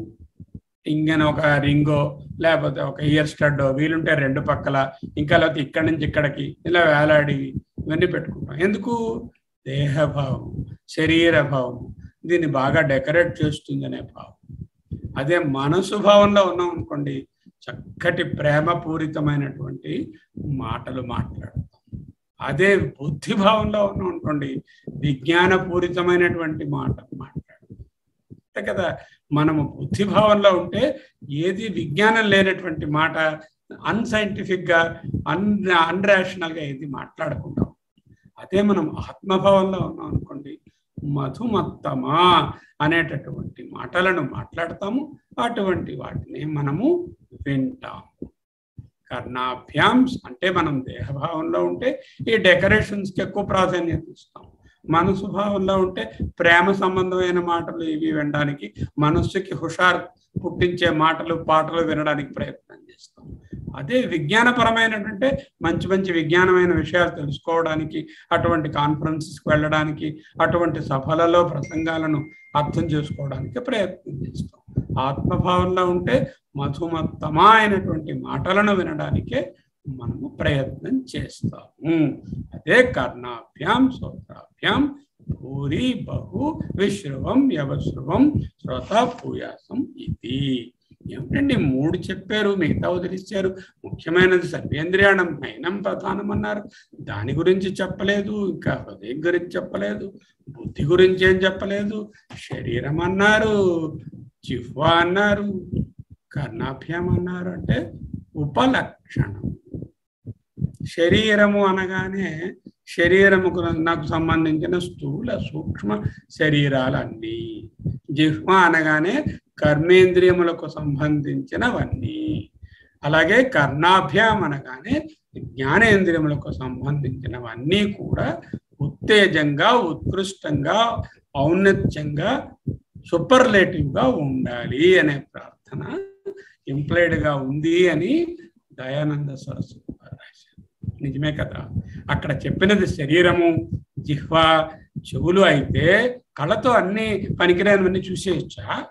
ఇంగన ఒక రింగో లేకపోతే ఒక ఇయర్ స్టడ్ వీలుంటే రెండు పక్కల ఇంకా లేకపోతే ఇక్కడి నుంచి ఇక్కడికి ఇలా వేలాడి ఇవన్నీ పెట్టుకుంటాం. ఎందుకు? దేహభావం శరీర భావం. దీన్ని బాగా డెకరేట్ చేస్తుంది అనే భావం. అదే మనసు భావంలో ఉన్నాం అనుకోండి చక్కటి ప్రేమపూరితమైనటువంటి మాటలు మాట్లాడతాం. అదే బుద్ధి భావంలో ఉన్నాం అనుకోండి విజ్ఞానపూరితమైనటువంటి మాటలు మాట్లాడతాం. కదా. మనము బుద్ధి భావంలో ఉంటే ఏది విజ్ఞానం లేనటువంటి మాట అన్సైంటిఫిక్గా అన్ అన్రాషనల్గా ఏది మాట్లాడుకుంటాం అదే మనం ఆత్మభావంలో ఉన్నాం అనుకోండి. మధుమత్తమా అనేటటువంటి మాటలను మాట్లాడతాము. అటువంటి వాటిని మనము వింటాము. కర్ణాభ్యాంస్ అంటే మనం దేహభావంలో ఉంటే ఈ డెకరేషన్స్కి ఎక్కువ ప్రాధాన్యత ఇస్తాం. మనసు భావంలో ఉంటే ప్రేమ సంబంధమైన మాటలు ఇవి వినడానికి మనస్సుకి హుషార్ పుట్టించే మాటలు పాటలు వినడానికి ప్రయత్నం చేస్తాం. అదే విజ్ఞానపరమైనటువంటి మంచి మంచి విజ్ఞానమైన విషయాలు తెలుసుకోవడానికి అటువంటి కాన్ఫరెన్సెస్కి వెళ్ళడానికి అటువంటి సభలలో ప్రసంగాలను అర్థం చేసుకోవడానికి ప్రయత్నం చేస్తాం. ఆత్మభావంలో ఉంటే మధుమత్తమా అయినటువంటి మాటలను వినడానికే మనము ప్రయత్నం చేస్తాము. అదే కర్ణాభ్యాం శ్రోత్రాభ్యాం భూరి బహు విశ్రువం యవశ్రువం శ్రోత భూయాసం ఇది. ఏమిటండి మూడు చెప్పారు మిగతా వదిలిచ్చారు? ముఖ్యమైనది సర్వేంద్రియాణం నయనం ప్రధానం అన్నారు దాని గురించి చెప్పలేదు ఇంకా హృదయం గురించి చెప్పలేదు బుద్ధి గురించి ఏం చెప్పలేదు. శరీరం అన్నారు జిహ్వ అన్నారు కర్ణాభ్యం అన్నారు అంటే ఉపలక్షణం. శరీరము అనగానే శరీరముకు నాకు సంబంధించిన స్థూల సూక్ష్మ శరీరాలన్నీ. జిహ్మ అనగానే కర్మేంద్రియములకు సంబంధించినవన్నీ. అలాగే కర్ణాభ్యాం అనగానే జ్ఞానేంద్రియములకు సంబంధించినవన్నీ కూడా ఉత్తేజంగా ఉత్కృష్టంగా ఔన్నత్యంగా సూపర్లేటివ్గా ఉండాలి అనే ప్రార్థన ఇంప్లైడ్గా ఉంది అని దయానంద సరస్వతి నిజమే కదా. అక్కడ చెప్పినది శరీరము జిహ్వ చెవులు అయితే కళ్ళతో అన్ని పనికిరానివన్నీ చూసేయచ్చా?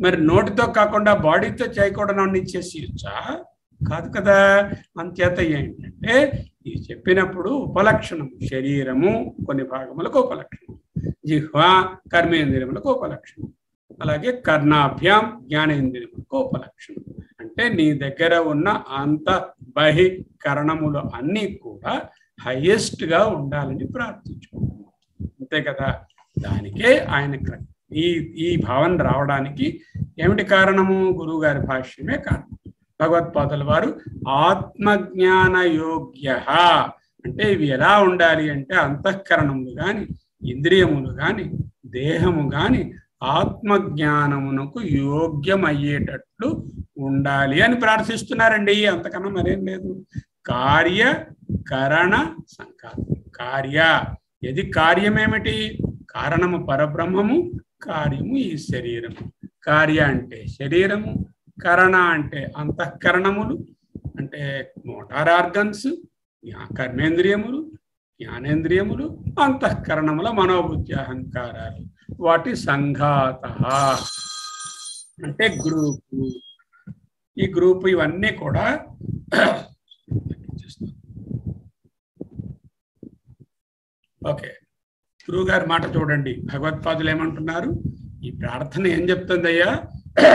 మరి నోటితో కాకుండా బాడీతో చేయకూడదు అన్ని చేసేయచ్చా? కాదు కదా. అంతేత ఏంటంటే ఇది చెప్పినప్పుడు ఉపలక్షణం శరీరము కొన్ని భాగములకు ఉపలక్షణం. జిహ్వ కర్మేంద్రియములకు ఉపలక్షణం. అలాగే కర్ణాభ్యాం జ్ఞానేంద్రియములకు ఉపలక్షణం అంటే నీ దగ్గర ఉన్న అంత బహికరణములు అన్నీ కూడా హైయెస్ట్గా ఉండాలని ప్రార్థించుకుంటున్నాం. అంతే కదా? దానికే ఆయన ఈ ఈ భావన రావడానికి ఏమిటి కారణము? గురువు గారి భాష్యమే కారణం. భగవత్పాదుల వారు ఆత్మజ్ఞాన యోగ్య అంటే ఇవి ఎలా ఉండాలి అంటే అంతఃకరణములు కానీ ఇంద్రియములు కానీ దేహము కానీ ఆత్మజ్ఞానమునకు యోగ్యమయ్యేటట్లు ఉండాలి అని ప్రార్థిస్తున్నారండి. అంతకన్నా మరేం లేదు. కార్య కరణ సంకల్పం. కార్య. ఇది కార్యమేమిటి? కారణము పరబ్రహ్మము కార్యము ఈ శరీరము. కార్య అంటే శరీరము కరణ అంటే అంతఃకరణములు అంటే మోటార్ ఆర్గన్స్ కర్మేంద్రియములు జ్ఞానేంద్రియములు అంతఃకరణముల మనోబుద్ధి అహంకారాలు. వాటి సంఘాత. అంటే గ్రూపు. ఈ గ్రూపు ఇవన్నీ కూడా ఓకే. గురువు గారి మాట చూడండి. భగవత్పాదులు ఏమంటున్నారు? ఈ ప్రార్థన ఏం చెప్తుందయ్యా?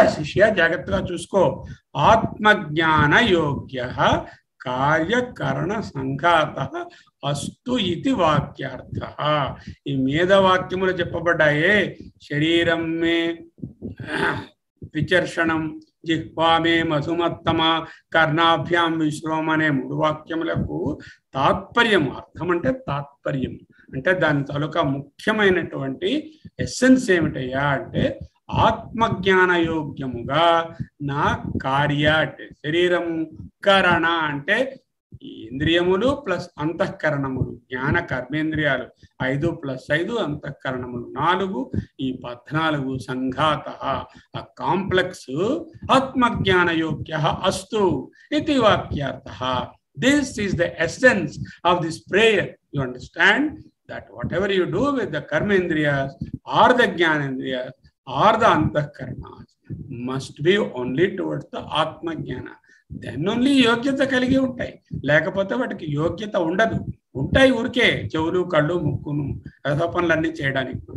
శిష్య జాగ్రత్తగా చూసుకో. ఆత్మజ్ఞాన యోగ్య కార్యకరణ సంఘాత అస్తు ఇది వాక్యార్థ. ఈ మీద వాక్యములు చెప్పబడ్డాయే. శరీరం మే విచర్షణం జిహ్వామే మధుమత్తమ కర్ణాభ్యాం విశ్వం అనే మూడు వాక్యములకు తాత్పర్యం అర్థం అంటే తాత్పర్యం అంటే దాని తాలూకా ముఖ్యమైనటువంటి ఎస్సెన్స్ ఏమిటయ్యా అంటే ఆత్మజ్ఞాన యోగ్యముగా నా కార్య అంటే శరీరము కరణ అంటే ఇంద్రియములు ప్లస్ అంతఃకరణములు జ్ఞాన కర్మేంద్రియాలు ఐదు ప్లస్ ఐదు అంతఃకరణములు. నాలుగు ఈ పద్నాలుగు సంఘాత. ఆ కాంప్లెక్స్ ఆత్మజ్ఞాన యోగ్య అస్తు ఇది వాక్యార్థ. This is the essence of this prayer you understand that whatever you do with the కర్మేంద్రియాస్ or the జ్ఞానేంద్రియాస్ or the అంతఃకరణాస్ must be only towards the ఆత్మజ్ఞాన. దెన్ ఓన్లీ యోగ్యత కలిగి ఉంటాయి. లేకపోతే వాటికి యోగ్యత ఉండదు. ఉంటాయి ఊరికే చెవులు కళ్ళు ముక్కును రథ పనులన్నీ చేయడానికి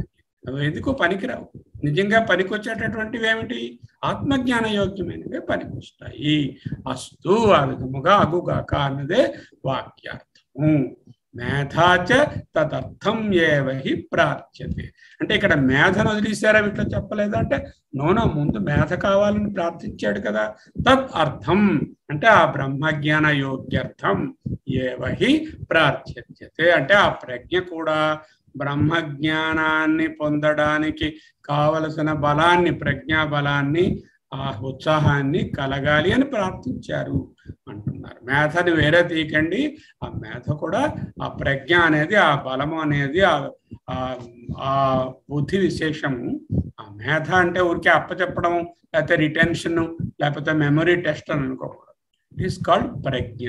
అవి ఎందుకు పనికిరావు? నిజంగా పనికొచ్చేటటువంటివి ఏమిటి? ఆత్మజ్ఞాన యోగ్యమైనవే పనికొస్తాయి. అస్తు ఆ అగుగాక అన్నదే వాక్యార్థము. మేధాచ తదర్థం ఏవహి ప్రార్థ్యతే. అంటే ఇక్కడ మేధను వదిలేశారా ఇట్లా చెప్పలేదా? అంటే నోనా ముందు మేధ కావాలని ప్రార్థించాడు కదా. తద్ అర్థం. అంటే ఆ బ్రహ్మజ్ఞాన యోగ్యర్థం ఏవహి ప్రార్థ్యతే. అంటే ఆ ప్రజ్ఞ కూడా బ్రహ్మజ్ఞానాన్ని పొందడానికి కావలసిన బలాన్ని ప్రజ్ఞా బలాన్ని ఆ ఉత్సాహాన్ని కలగాలి అని ప్రార్థించారు అంటున్నారు. మేధని వేరే తీయకండి. ఆ మేధ కూడా ఆ ప్రజ్ఞ అనేది ఆ బలము అనేది ఆ బుద్ధి విశేషము. ఆ మేధ అంటే ఊరికే అప్పచెప్పడం లేకపోతే రిటెన్షన్ లేకపోతే మెమరీ టెస్ట్ అని అనుకోకూడదు. ఇట్ ఈస్ కాల్డ్ ప్రజ్ఞ.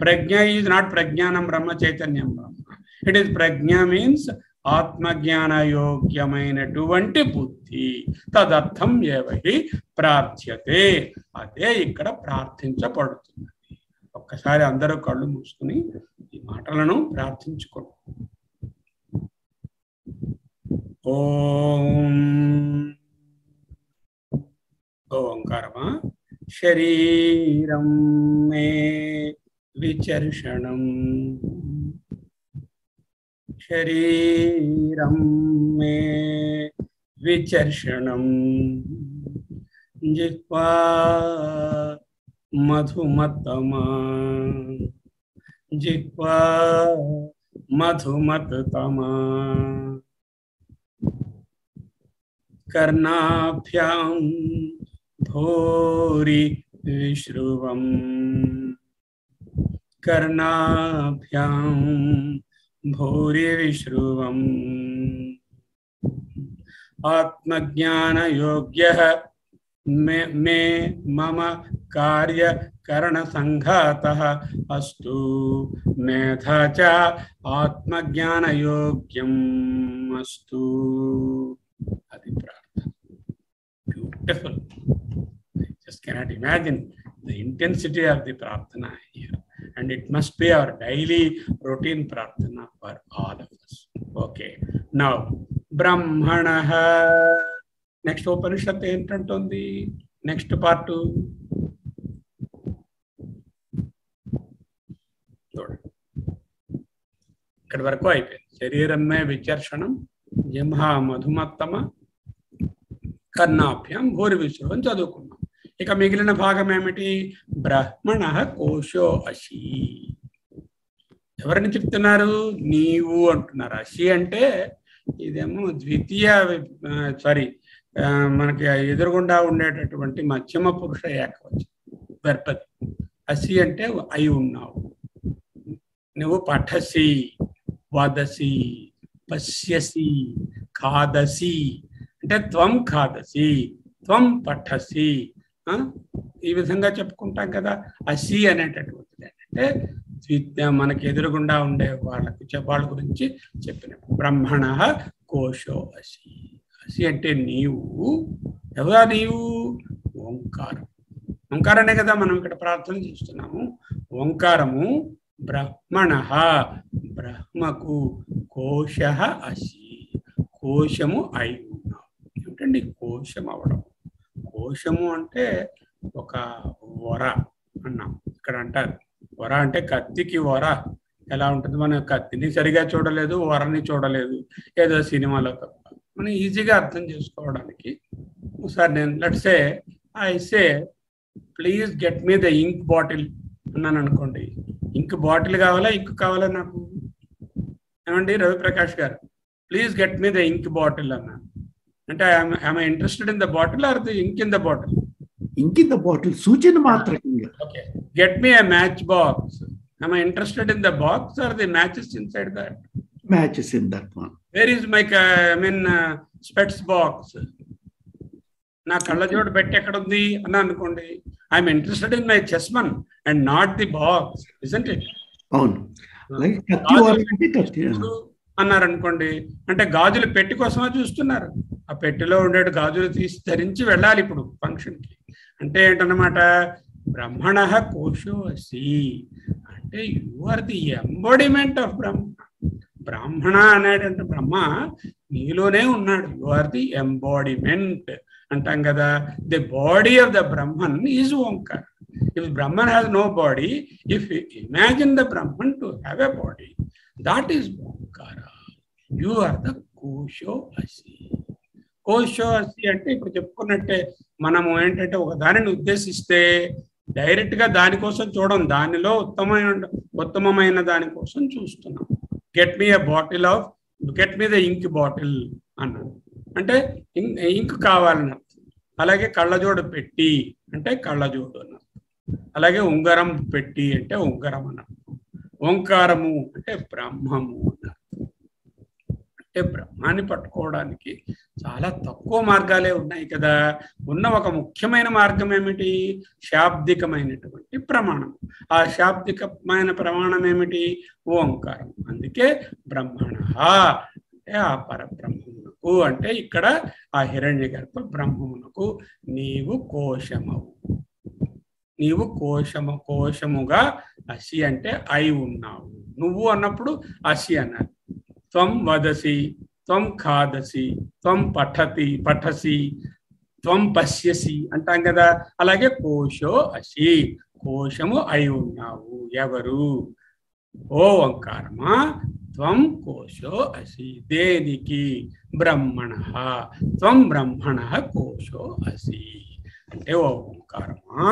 ప్రజ్ఞ ఈజ్ నాట్ ప్రజ్ఞానం బ్రహ్మ చైతన్యం బ్రహ్మ. ఇట్ ఈస్ ప్రజ్ఞ మీన్స్ ఆత్మజ్ఞాన యోగ్యమైనటువంటి బుద్ధి తదర్థం ఏవహి ప్రార్థ్యతే. అదే ఇక్కడ ప్రార్థించబడుతున్నది. ఒక్కసారి అందరూ కళ్ళు మూసుకుని ఈ మాటలను ప్రార్థించుకోండి. ఓం. ఓంకారమా? శరీరం మే విచర్షణం. శరీరం మే విచర్షణం జిహ్వా మధుమత్తమా జిహ్వా మధుమత్తమా కర్ణాభ్యాం భోరి విశ్రువం కర్ణాభ్యాం భూరి విశ్రువం ఆత్మజ్ఞానయోగ్య మే మే మమ కార్యకరణసంఘాత అస్తు మేధ చ ఆత్మజ్ఞానయోగ్యం అస్తు అది ప్రార్థన beautiful just cannot imagine the intensity of the ప్రార్థన here and it must be our daily routine prarthana for all of us. Okay. Now, Brahmana. Next ఉపనిషత్తు ఏంటంటుంది నెక్స్ట్ పార్ట్ చూడండి ఇక్కడి వరకు అయిపోయింది శరీరమే విచర్షణం జింహ మధుమత్తమ కర్ణాభ్యం భూరి విశ్వం చదువుకున్నాం ఇక మిగిలిన భాగం ఏమిటి బ్రహ్మణ కోశో అసి ఎవరిని చెప్తున్నారు? నీవు అంటున్నారు. అసి అంటే ఇదేమో ద్వితీయ సారీ మనకి ఎదురుగుండా ఉండేటటువంటి మధ్యమ పురుష ఏకవచనం వెర్పది అసి అంటే అయి ఉన్నావు. నువ్వు పఠసి వదసి పశ్యసి ఖాదసి. అంటే త్వం ఖాదసి త్వం పఠసి. ఈ విధంగా చెప్పుకుంటాం కదా అసి అనేటటువంటిది. అంటే మనకి ఎదురుగుండా ఉండే వాళ్ళకు వాళ్ళ గురించి చెప్పిన బ్రహ్మణ కోశో అసి. అసి అంటే నీవు. ఎవరా నీవు? ఓంకారం. ఓంకారనే కదా మనం ఇక్కడ ప్రార్థన చేస్తున్నాము. ఓంకారము బ్రహ్మణ బ్రహ్మకు కోశ అసి. కోశము అయి ఉన్నావు ఏమిటండి? కోశం అవడం. కోశము అంటే ఒక వర అన్నాం. ఇక్కడ అంటారు. వర అంటే కత్తికి వర. ఎలా ఉంటుంది? మనం కత్తిని సరిగా చూడలేదు వరని చూడలేదు. ఏదో సినిమాలో తప్ప. మనం ఈజీగా అర్థం చేసుకోవడానికి ఒకసారి నేను let's say I say please get me the ink bottle అన్నాను అనుకోండి. ఇంక్ బాటిల్ కావాలా? ఇంక్ కావాలా నాకు? ఏమండి? రవిప్రకాష్ గారు. Please get me the ink bottle అన్నాను. అంటే I'm interested in the bottle or the ink in the bottle ఇంకింత bottle సూచన మాత్రకంగా Okay. Get me a matchbox. Am I interested in the box or the matches inside that? Matches in that one my, uh, I mean, uh, specs box? నా కళ్ళజోడు పెట్టి ఎక్కడ ఉంది అని అనుకోండి I'm interested in my chessman and not the box isn't it అవును. అన్నారు అనుకోండి అంటే గాజులు పెట్టి కోసమే చూస్తున్నారు? ఆ పెట్టెలో ఉండే గాజులు తీసి ధరించి వెళ్ళాలి ఇప్పుడు ఫంక్షన్కి. అంటే ఏంటన్నమాట? బ్రహ్మణ కోశో అసి అంటే you are the embodiment of Brahma బ్రాహ్మణ అనేటంటే బ్రహ్మ నీలోనే ఉన్నాడు. యు ఆర్ ది ఎంబాడిమెంట్ అంటాం కదా. The body of the Brahman is Omkar if Brahman has no body if imagine the Brahman to have a body that is Omkara you are the కోశో అసి కోషోసి అంటే ఇప్పుడు చెప్పుకున్నట్టే మనము ఏంటంటే ఒక దానిని ఉద్దేశిస్తే డైరెక్ట్గా దానికోసం చూడం దానిలో ఉత్తమమైన ఉత్తమమైన దానికోసం చూస్తున్నాం. Get me a bottle of get me the ink bottle అన్నాడు. అంటే ఇంక్ కావాలని అలాగే కళ్ళజోడు పెట్టి అంటే కళ్ళజోడు అన్నారు అలాగే ఉంగరం పెట్టి అంటే ఉంగరం అన్నారు ఓంకారము అంటే బ్రహ్మము అన్నారు అంటే బ్రహ్మాన్ని పట్టుకోవడానికి చాలా తక్కువ మార్గాలే ఉన్నాయి కదా. ఉన్న ఒక ముఖ్యమైన మార్గం ఏమిటి? శాబ్దికమైనటువంటి ప్రమాణం. ఆ శాబ్దికమైన ప్రమాణం ఏమిటి? ఓంకారం. అందుకే బ్రహ్మణ అంటే ఆ పరబ్రహ్మమునకు అంటే ఇక్కడ ఆ హిరణ్య గర్భ బ్రహ్మమునకు నీవు కోశమవు. నీవు కోశము కోశముగా అసి అంటే అయి ఉన్నావు. నువ్వు అన్నప్పుడు అసి అన్నారు. త్వం వదసి త్వం ఖాదసి త్వం పఠతి పఠసి త్వం పశ్యసి అంటాం కదా. అలాగే కోశో అసి కోశము అయి ఉన్నావు ఎవరు? ఓ ఓంకారమా త్వం కోశో అసి దేనికి? బ్రహ్మణ త్వం బ్రహ్మణ కోశో అసి. అంటే ఓ ఓంకారమా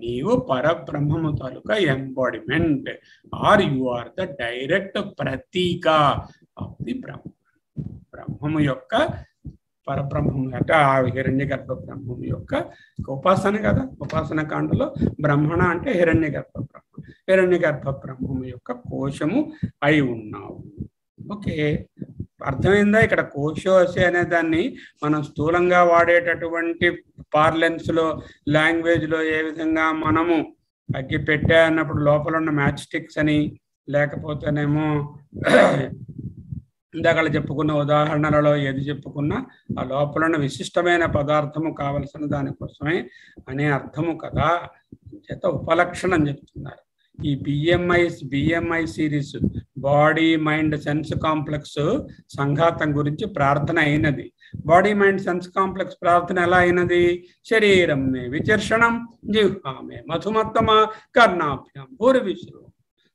నీవు పరబ్రహ్మము తాలూకా embodiment or you are the direct ప్రతీక. అవుతుంది బ్రహ్మ బ్రహ్మము యొక్క పరబ్రహ్మము. అంటే ఆ హిరణ్య గర్భ బ్రహ్మము యొక్క ఉపాసన కదా. ఉపాసన కాండలో బ్రహ్మణ అంటే హిరణ్య గర్భ బ్రహ్మ హిరణ్య గర్భ బ్రహ్మము యొక్క కోశము అయి ఉన్నావు. ఓకే. అర్థమైందా? ఇక్కడ కోశోసి అనే దాన్ని మనం స్థూలంగా వాడేటటువంటి పార్లెన్స్లో లాంగ్వేజ్లో ఏ విధంగా మనము అగ్గి పెట్టా అన్నప్పుడు లోపల ఉన్న మ్యాచ్ స్టిక్స్ అని లేకపోతేనేమో ఇందాక చెప్పుకున్న ఉదాహరణలలో ఏది చెప్పుకున్నా ఆ లోపల ఉన్న విశిష్టమైన పదార్థము కావలసిన దానికోసమే అనే అర్థము కదా చేత ఉపలక్షణం చెప్తున్నారు. ఈ BMI BMI series body mind sense complex సంఘాతం గురించి ప్రార్థన అయినది. బాడీ మైండ్ సెన్స్ కాంప్లెక్స్ ప్రార్థన ఎలా అయినది? శరీరం మే విచర్షణం జిహ్వామే మధుమత్తమ కర్ణాభ్యాం భూరి విశ్రు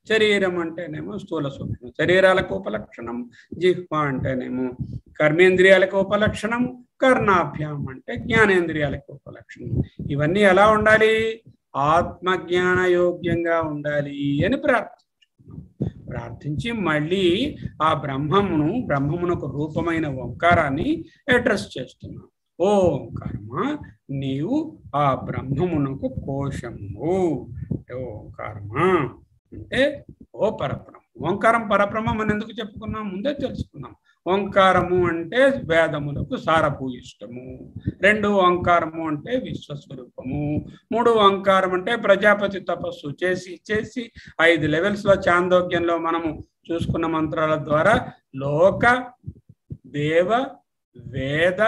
శరీరం అంటేనేమో స్థూల సూక్ష్మం. శరీరాలకు ఉపలక్షణం జిహ్వ అంటేనేమో కర్మేంద్రియాలకు ఉపలక్షణం కర్ణాభ్యాం అంటే జ్ఞానేంద్రియాలకు ఉపలక్షణం. ఇవన్నీ ఎలా ఉండాలి? ఆత్మజ్ఞాన యోగ్యంగా ఉండాలి అని ప్రార్థించుకున్నాం. ప్రార్థించి మళ్ళీ ఆ బ్రహ్మమును బ్రహ్మమునకు రూపమైన ఓంకారాన్ని అడ్రస్ చేస్తున్నాం. ఓ నీవు ఆ బ్రహ్మమునకు కోశము. ఓంకారమా అంటే ఓ పరబ్రహ్మ. ఓంకారం పరబ్రహ్మ మనం ఎందుకు చెప్పుకున్నాం? ముందే తెలుసుకున్నాం. ఓంకారము అంటే వేదములకు సారభూయిష్టము. రెండు ఓంకారము అంటే విశ్వస్వరూపము. మూడు ఓంకారం అంటే ప్రజాపతి తపస్సు చేసి చేసి ఐదు లెవెల్స్లో చాందోగ్యంలో మనము చూసుకున్న మంత్రాల ద్వారా లోక దేవ వేద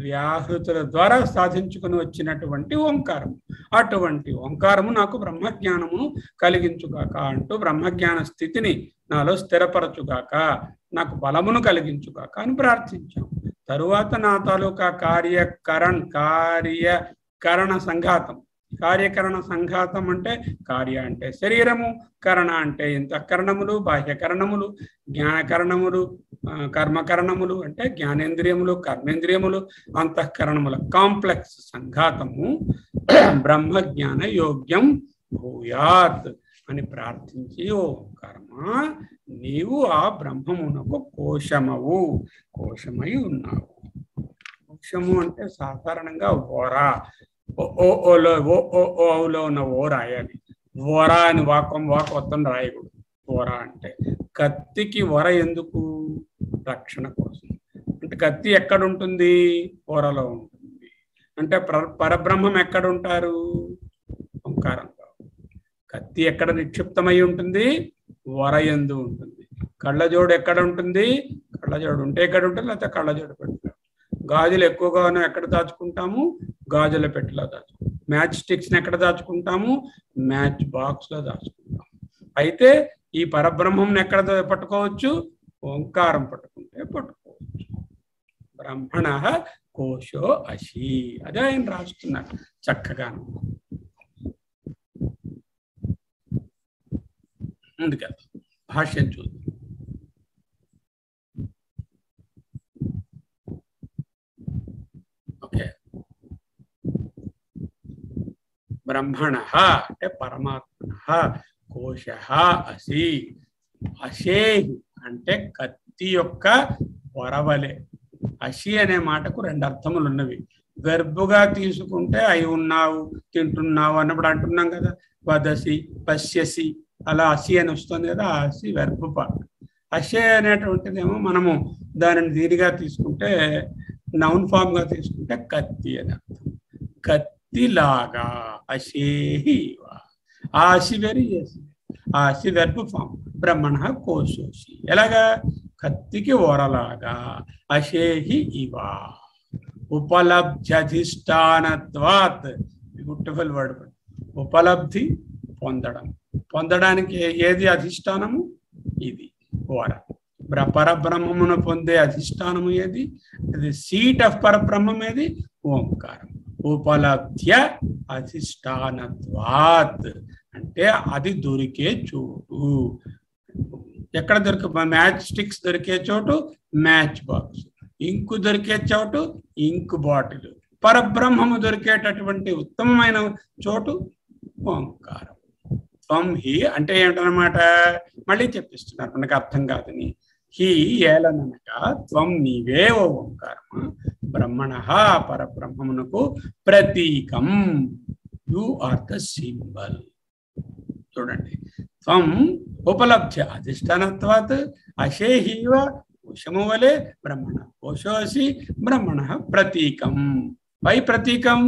వ్యాహృతుల ద్వారా సాధించుకుని వచ్చినటువంటి ఓంకారం. అటువంటి ఓంకారము నాకు బ్రహ్మజ్ఞానమును కలిగించుగాక అంటూ బ్రహ్మజ్ఞాన స్థితిని నాలో స్థిరపరచుగాక నాకు బలమును కలిగించుగాక అని ప్రార్థించాం. తరువాత నా తాలూకా కార్యకరణ్ కార్యకరణ సంఘాతం కార్యకరణ సంఘాతం అంటే కార్య అంటే శరీరము కరణ అంటే ఇంతఃకరణములు బాహ్యకరణములు జ్ఞానకరణములు కర్మకరణములు అంటే జ్ఞానేంద్రియములు కర్మేంద్రియములు అంతఃకరణముల కాంప్లెక్స్ సంఘాతము బ్రహ్మజ్ఞాన యోగ్యం భూయాత్ అని ప్రార్థించి ఓ కర్మ నీవు ఆ బ్రహ్మమునకు కోశమవు కోశమై ఉన్నావు. కోశము అంటే సాధారణంగా ఓరా ఓలో ఓ ఓ ఓలో ఉన్న ఓ రాయాలి. ఓరా అని వాకం వాకొత్తం రాయకూడదు. ఓరా అంటే కత్తికి వర ఎందుకు? రక్షణ కోసం. అంటే కత్తి ఎక్కడ ఉంటుంది ఓరలో ఉంటుంది. అంటే ప్ర- పరబ్రహ్మం ఎక్కడ ఉంటారు ఓంకారంలో కత్తి ఎక్కడ నిక్షిప్తమై ఉంటుంది? వర ఎందు ఉంటుంది. కళ్ళజోడు ఎక్కడ ఉంటుంది? కళ్ళజోడు ఉంటే ఎక్కడ ఉంటుంది? లేకపోతే కళ్ళజోడు పెడతాం గాజులు ఎక్కువగా ఎక్కడ దాచుకుంటాము? గాజుల పెట్టెలో దాచుకుంటాం. మ్యాచ్ స్టిక్స్ ఎక్కడ దాచుకుంటాము? మ్యాచ్ బాక్స్లో దాచుకుంటాం. అయితే ఈ పరబ్రహ్మం ఎక్కడ పట్టుకోవచ్చు? ఓంకారం పట్టుకుంటే పట్టుకోవచ్చు. బ్రహ్మణ కోశో అశి. అదే ఆయన రాస్తున్నారు చక్కగా. ముందుకెళ్దాం. భాష్యం చూద్దాం ఓకే బ్రహ్మణ అంటే పరమాత్మ కోశ అసి అశేహి అంటే కత్తి యొక్క వరవలే. అసి అనే మాటకు రెండు అర్థములు ఉన్నవి. వెర్బుగా తీసుకుంటే అయి ఉన్నావు తింటున్నావు అన్నప్పుడు అంటున్నాం కదా వదసి పశ్యసి అలా అసి అని వస్తుంది కదా అసి వెర్బు పాట అశే అనేటువంటిదేమో మనము దానిని దీనిగా తీసుకుంటే నౌన్ ఫామ్గా తీసుకుంటే కత్తి అని అర్థం. కత్తిలాగా. అశేహి ఇవ. ఆ వెరీ చేసి ఆ వెర్బ్ ఫామ్ బ్రహ్మణ కోశోషి ఎలాగా? కత్తికి ఓరలాగా. అశేహి ఇవ. ఉపలబ్ధ్యధిష్టానత్వాత్. బ్యూటిఫుల్ వర్డ్ ఉపలబ్ధి పొందడం. పొందడానికి ఏది అధిష్టానము? ఇది. ఓర. బ్ర- పరబ్రహ్మమును పొందే అధిష్టానము ఏది? అది సీట్ ఆఫ్ పరబ్రహ్మం ఏది? ఓంకారం. ఉపలబ్ధ్య అధిష్టానత్వాత్. అంటే అది దొరికే చోటు. ఎక్కడ దొరికే మ్యాచ్ స్టిక్స్ దొరికే చోటు? Match box. ఇంకు దొరికే చోటు? Ink bottle. పరబ్రహ్మము దొరికేటటువంటి ఉత్తమమైన చోటు? ఓంకారం. త్వం హి అంటే ఏమిటనమాట మళ్ళీ చెప్పిస్తున్నారు. మనకు అర్థం కాదని. హి ఏలననగా త్వం నీవే ఓ ఓంకారమ? బ్రహ్మణ పరబ్రహ్మమునకు ప్రతీకం. యు ఆర్ ద సింబల్ చూడండి. త్వం ఉపలబ్ధ్య అధిష్టానత్వాత్ అశేహీవ కోశము వలె బ్రహ్మణ కోశోసి బ్రహ్మణ ప్రతీకం. వై ప్రతీకం?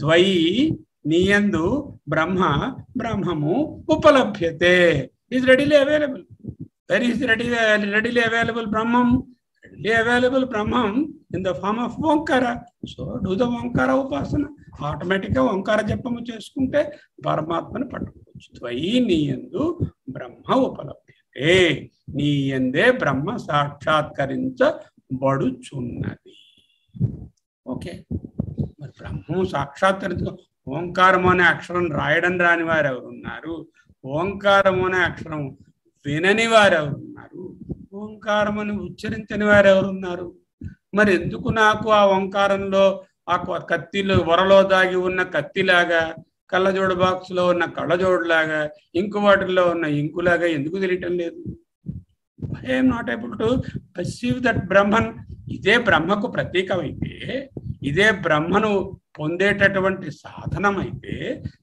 త్వయి నీయందు బ్రహ్మ బ్రహ్మము ఉపలభ్యతే. Is readily available where is ready readily available Brahmam readily available Brahmam in the form of Omkara so do the Omkara ఉపాసన ఆటోమేటిక్గా ఓంకార జపము చేసుకుంటే పరమాత్మను పట్టుకోవచ్చు. త్వయి నీయందు బ్రహ్మ ఉపలభ్యతే. నీయందే బ్రహ్మ సాక్షాత్కరించబడుచున్నది ఓకే మరి బ్రహ్మం సాక్షాత్కరించ ఓంకారం అనే అక్షరం రాయడం రాని వారు ఎవరున్నారు? ఓంకారం అనే అక్షరం వినని వారు ఎవరున్నారు ఓంకారం ఉచ్చరించని వారు ఎవరున్నారు మరి ఎందుకు నాకు ఆ ఓంకారంలో ఆ కత్తిలో వరలో దాగి ఉన్న కత్తిలాగా కళ్ళజోడు బాక్స్లో ఉన్న కళ్ళజోడు లాగా ఇంకు వాటిల్లో ఉన్న ఇంకులాగా ఎందుకు తెలియటం లేదు? I'm not able to perceive that Brahman. ఇదే బ్రహ్మకు ప్రతీకమైతే ఇదే బ్రహ్మను పొందేటటువంటి సాధనమైతే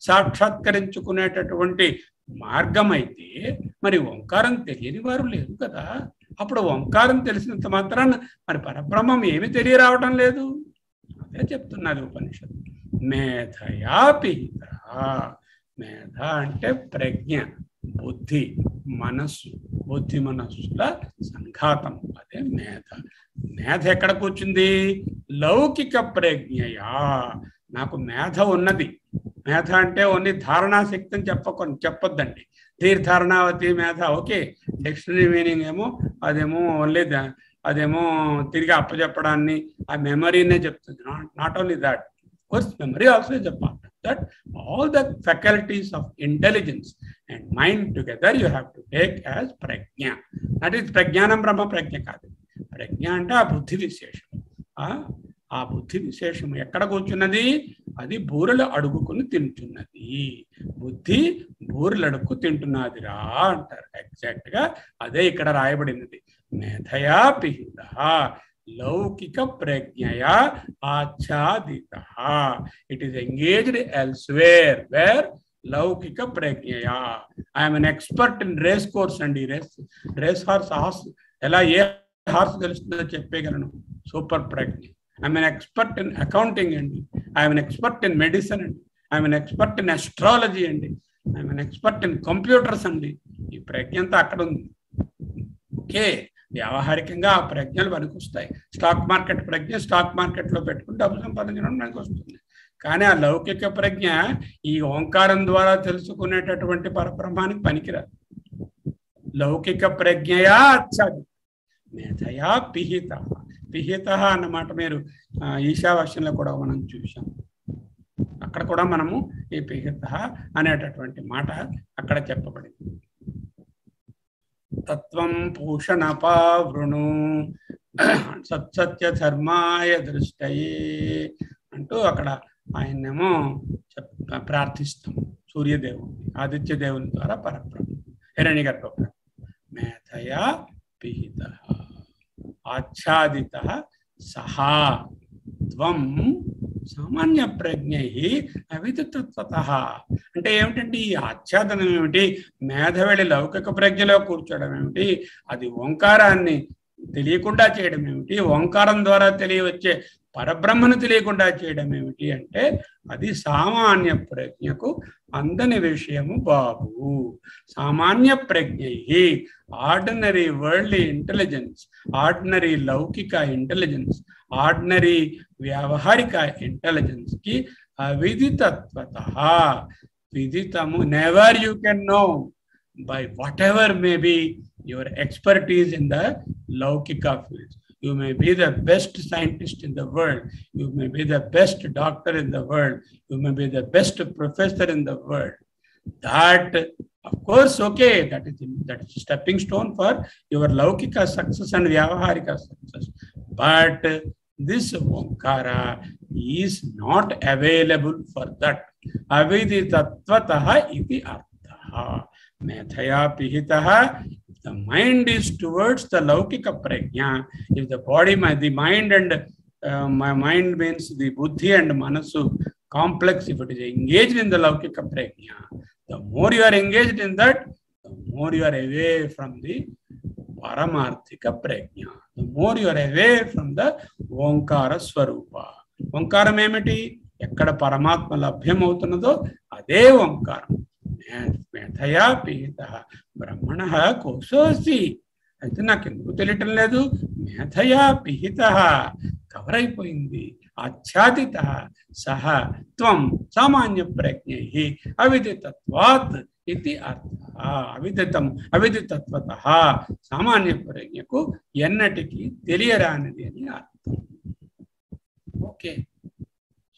సాక్షాత్కరించుకునేటటువంటి మార్గం అయితే మరి ఓంకారం తెలియని వారు లేరు కదా. అప్పుడు ఓంకారం తెలిసినంత మాత్రాన మరి పరబ్రహ్మం ఏమి తెలియరావటం లేదు. అదే చెప్తున్నది ఉపనిషత్తు. మేధయా పిహిత మేధ అంటే ప్రజ్ఞ బుద్ధి మనస్సు. బుద్ధి మనస్సుల సంఘాతం. అదే మేధ. మేధ ఎక్కడ కూర్చుంది? లౌకిక ప్రజ్ఞయా. నాకు మేధ ఉన్నది. మేధ అంటే ఓన్లీ ధారణా శక్తి అని చెప్పక చెప్పొద్దండి. తీర్థారణావతి మేధ ఓకే. డిక్షనరీ మీనింగ్ ఏమో అదేమో ఓన్లీ అదేమో తిరిగి అప్పచెప్పడాన్ని ఆ మెమరీనే చెప్తుంది. Not only that. Course memory also చెప్పాలి. That all the faculties of intelligence and mind together you have to take as Pragna that is ప్రజ్ఞానం బ్రహ్మ ప్రజ్ఞ కాదు. ప్రజ్ఞ అంటే ఆ బుద్ధి విశేషం. ఆ బుద్ధి విశేషం ఎక్కడ కూర్చున్నది? అది బూరెలు అడుగుకుని తింటున్నది. బుద్ధి బూరెలు అడుక్కు తింటున్నదిరా అంటారు. ఎగ్జాక్ట్గా అదే ఇక్కడ రాయబడినది. మేధయా పిహిత లౌకిక ప్రజ్ఞయ ఆచ్ఛాదిత. It is engaged elsewhere where లౌకిక ప్రజ్ఞయ. I'm an expert in race course అండి రేస్ రేస్ హార్స్ హార్స్ ఎలా ఏ హార్స్ తెలుస్తుందో చెప్పేయగలను. Super Pragna. I'm an expert in accounting అండి. I'm an expert in medicine అండి. I'm an expert in astrology అండి. I'm an expert in computers అండి. ఈ ప్రజ్ఞ అంతా అక్కడ ఉంది. ఓకే. వ్యావహారికంగా ఆ ప్రజ్ఞలు పనికొస్తాయి. స్టాక్ మార్కెట్ ప్రజ్ఞ స్టాక్ మార్కెట్లో పెట్టుకుని డబ్బు సంపాదించడం మనకు వస్తుంది కానీ ఆ లౌకిక ప్రజ్ఞ ఈ ఓంకారం ద్వారా తెలుసుకునేటటువంటి పరబ్రహ్మానికి పనికిరాదు. లౌకిక ప్రజ్ఞయా అచ్చాది మేధయా పిహిత. పిహిత అన్నమాట మీరు ఈశావాస్యంలో కూడా మనం చూసాం అక్కడ కూడా మనము ఈ పిహిత అనేటటువంటి మాట అక్కడ చెప్పబడింది. తత్వం పూషణ పావృణు సత్సత్య ధర్మాయ దృష్టయే అంటూ అక్కడ ఆయన్నేమో ప్రార్థిస్తాం. సూర్యదేవుని ఆదిత్య దేవుని ద్వారా పరబ్రహ్మ హిరణ్య గర్భ. మేధయా పిహిత ఆచ్ఛాదిత సహా త్వం సామాన్య ప్రజ్ఞై అవిదితత్వత. అంటే ఏమిటంటే ఈ ఆచ్ఛాదనం ఏమిటి? మేధవెళి లౌకిక ప్రజ్ఞలో కూర్చోవడం ఏమిటి? అది ఓంకారాన్ని తెలియకుండా చేయడం ఏమిటి? ఓంకారం ద్వారా తెలియవచ్చే పరబ్రహ్మను తెలియకుండా చేయడం ఏమిటి? అంటే అది సామాన్య ప్రజ్ఞకు అందని విషయము బాబు. సామాన్య ప్రజ్ఞై ఆర్డినరీ వరల్డ్ ఇంటెలిజెన్స్ ఆర్డినరీ లౌకిక ఇంటెలిజెన్స్ ఆర్డినరీ వ్యావహారిక ఇంటెలిజెన్స్కి అవిదితత్వత. విదితము never you can know by whatever may be your expertise in the లౌకిక fields you may be the best scientist in the world. You may be the best doctor in the world. You may be the best professor in the world. That of course okay that is that is stepping stone for your laukika success and vyavaharika success. But this omkara is not available for that. Aviditatvatah iti artha methaya pihitah the mind is towards the laukika prajna if the body my the mind and uh, my mind means the buddhi and manasu complex if it is engaged in the laukika prajna the more you are engaged in that the more you are away from the paramarthika prajna the more you are away from the Omkara స్వరూప ఓంకారం ఏమిటి ఎక్కడ పరమాత్మ లభ్యమవుతున్నదో అదే ఓంకారం మేధయా పీత బ్రహ్మణ కోసోసి అయితే నాకు ఎందుకు తెలియటం లేదు? మేధయా పిహిత కవర్ అయిపోయింది ఆచ్ఛాదిత. సహ త్వం సామాన్య ప్రజ్ఞై అవిదితత్వాత్ ఇది అర్థ. అవిదితం అవిదితత్వత సామాన్య ప్రజ్ఞకు ఎన్నటికీ తెలియరానిది అని అర్థం. ఓకే.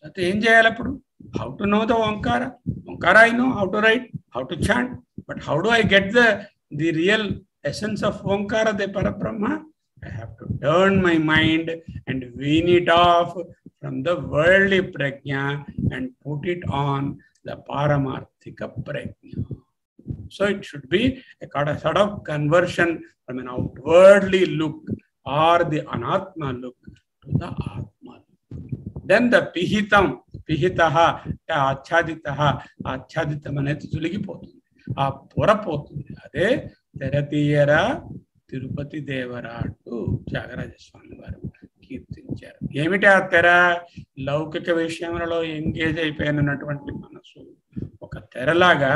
అయితే ఏం చేయాలి అప్పుడు how to know the Omkara? Omkara I know how to write, how to chant, but how do I get the, the real essence of Omkara, the Parabrahma? I have to turn my mind and wean it off from the worldly prajna and put it on the Paramarthika prajna. So it should be a sort of conversion from an outwardly look or the anatma look to the atma. Then the pihitam, పిహిత ఆచ్ఛాదిత ఆచ్ఛాదితం అనేది తొలగిపోతుంది. ఆ పొర పోతుంది అదే తెరతీయర తిరుపతి దేవరా త్యాగరాజ స్వామి వారు కీర్తించారు. ఏమిటి ఆ తెర? లౌకిక విషయంలో ఎంగేజ్ అయిపోయినటువంటి మనసు. ఒక తెరలాగా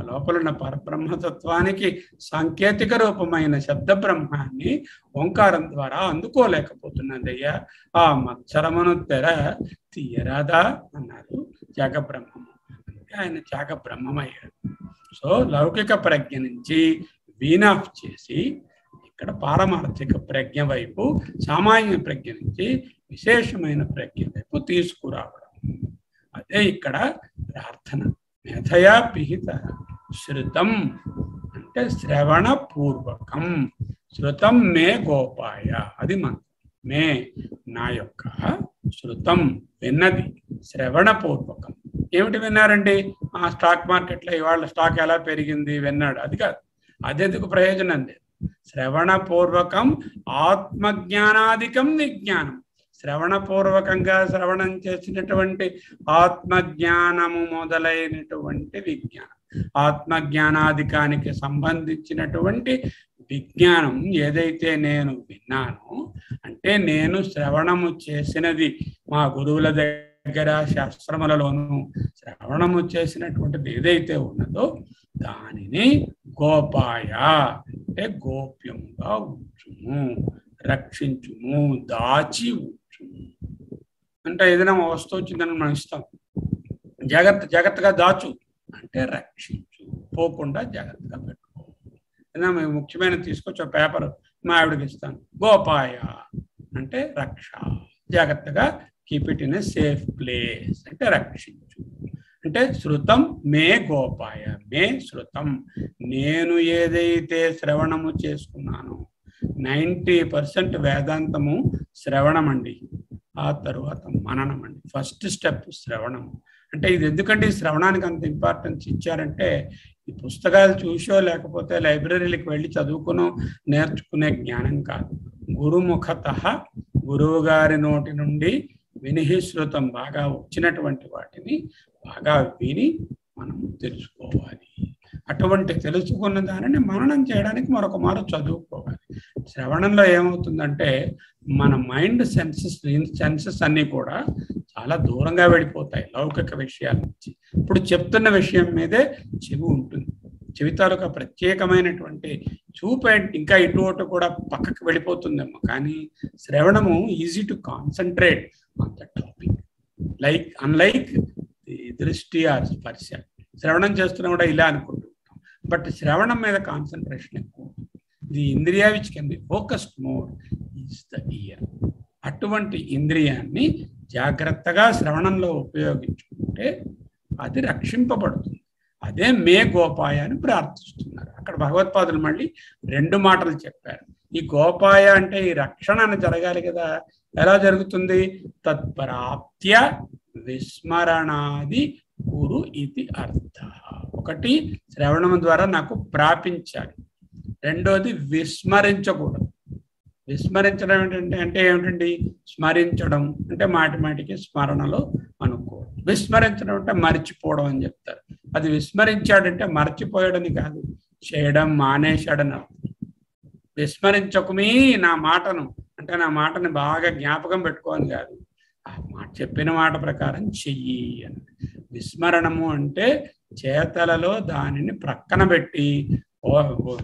ఆ లోపల పరబ్రహ్మతత్వానికి సాంకేతిక రూపమైన శబ్ద బ్రహ్మాన్ని ఓంకారం ద్వారా అందుకోలేకపోతున్నదయ్యా. ఆ మత్సరమును తెర తీయరాదా అన్నారు త్యాగ బ్రహ్మము అంటే ఆయన త్యాగ బ్రహ్మమయ్యాడు సో లౌకిక ప్రజ్ఞ నుంచి వీన్ ఆఫ్ చేసి ఇక్కడ పారమార్థిక ప్రజ్ఞ వైపు సామాన్య ప్రజ్ఞ నుంచి విశేషమైన ప్రజ్ఞ వైపు తీసుకురావడం. అదే ఇక్కడ ప్రార్థన. మేధయా పిహిత. శృతం అంటే శ్రవణ పూర్వకం శృతం మే గోపాయ అది మంత్రం మే నా యొక్క శృతం విన్నది శ్రవణ పూర్వకం ఏమిటి విన్నారండి? ఆ స్టాక్ మార్కెట్లో ఇవాళ స్టాక్ ఎలా పెరిగింది? విన్నాడు. అది కాదు. అదెందుకు ప్రయోజనం లేదు. శ్రవణ పూర్వకం ఆత్మజ్ఞానాధికం విజ్ఞానం శ్రవణ పూర్వకంగా శ్రవణం చేసినటువంటి ఆత్మజ్ఞానము మొదలైనటువంటి విజ్ఞానం. ఆత్మజ్ఞానాధికానికి సంబంధించినటువంటి విజ్ఞానం ఏదైతే నేను విన్నానో అంటే నేను శ్రవణము చేసినది మా గురువుల దగ్గర శాస్త్రములలోను శ్రవణము చేసినటువంటిది ఏదైతే ఉన్నదో దానిని గోపాయ అంటే గోప్యముగా ఉంచుము రక్షించుము దాచి ఉంచుము. అంటే ఏదైనా వస్తువు వచ్చిందని మనం ఇస్తాం. జాగ్రత్త జాగ్రత్తగా దాచు. అంటే రక్షించు. పోకుండా జాగ్రత్తగా పెట్టుకో. మేము ముఖ్యమైన తీసుకొచ్చి పేపర్ మా ఆవిడకి ఇస్తాను. గోపాయ అంటే రక్ష. జాగ్రత్తగా keep it in a safe place అంటే రక్షించు. అంటే శృతం మే గోపాయ మే శృతం. నేను ఏదైతే శ్రవణము చేసుకున్నానో నైంటీ పర్సెంట్ వేదాంతము శ్రవణం అండి ఆ తరువాత మననం అండి ఫస్ట్ స్టెప్ శ్రవణం అంటే ఇది ఎందుకంటే ఈ శ్రవణానికి అంత ఇంపార్టెన్స్ ఇచ్చారంటే ఈ పుస్తకాలు చూసో లేకపోతే లైబ్రరీలకు వెళ్ళి చదువుకునో నేర్చుకునే జ్ఞానం కాదు. గురుముఖత గురువు గారి నోటి నుండి వినిహిశ్రుతం బాగా వచ్చినటువంటి వాటిని బాగా విని మనం తెలుసుకోవాలి. అటువంటి తెలుసుకున్న దానిని మననం చేయడానికి మరొక మారు చదువుకోవాలి. శ్రవణంలో ఏమవుతుందంటే మన మైండ్ సెన్సెస్ సెన్సెస్ అన్నీ కూడా చాలా దూరంగా వెళ్ళిపోతాయి లౌకిక విషయాల నుంచి. ఇప్పుడు చెప్తున్న విషయం మీదే చెవి ఉంటుంది. చెవి తాలూకా ప్రత్యేకమైనటువంటి చూపు ఇంకా ఇటు అటు కూడా పక్కకు వెళ్ళిపోతుందేమో. కానీ శ్రవణము easy to concentrate on the topic. Like unlike దృష్టి ఆర్ స్పర్శ. శ్రవణం చేస్తున్నా కూడా ఇలా అనుకుంటుంటాం బట్ శ్రవణం మీద కాన్సన్ట్రేషన్ ఎక్కువ the ఇంద్రియా which can be focused more the ear అటువంటి ఇంద్రియాన్ని జాగ్రత్తగా శ్రవణంలో ఉపయోగించుకుంటే అది రక్షింపబడుతుంది. అదే మే గోపాయ అని ప్రార్థిస్తున్నారు. అక్కడ భగవత్పాదులు మళ్ళీ రెండు మాటలు చెప్పారు. ఈ గోపాయ అంటే ఈ రక్షణ అని జరగాలి కదా. ఎలా జరుగుతుంది? తత్ప్రాప్త్య విస్మరణాది గురు ఇది అర్థ. ఒకటి శ్రవణం ద్వారా నాకు ప్రాపించాలి. రెండోది విస్మరించకూడదు. విస్మరించడం ఏంటంటే అంటే ఏమిటండి? స్మరించడం. అంటే మాటి మాటికి స్మరణలో అనుకోవడం. విస్మరించడం అంటే మర్చిపోవడం అని చెప్తారు. అది విస్మరించాడంటే మర్చిపోయాడని కాదు. చేయడం మానేశాడని అర్థం. విస్మరించకుమీ నా మాటను. అంటే నా మాటని బాగా జ్ఞాపకం పెట్టుకోని కాదు. ఆ మాట చెప్పిన మాట ప్రకారం చెయ్యి అని. విస్మరణము అంటే చేతలలో దానిని ప్రక్కన పెట్టి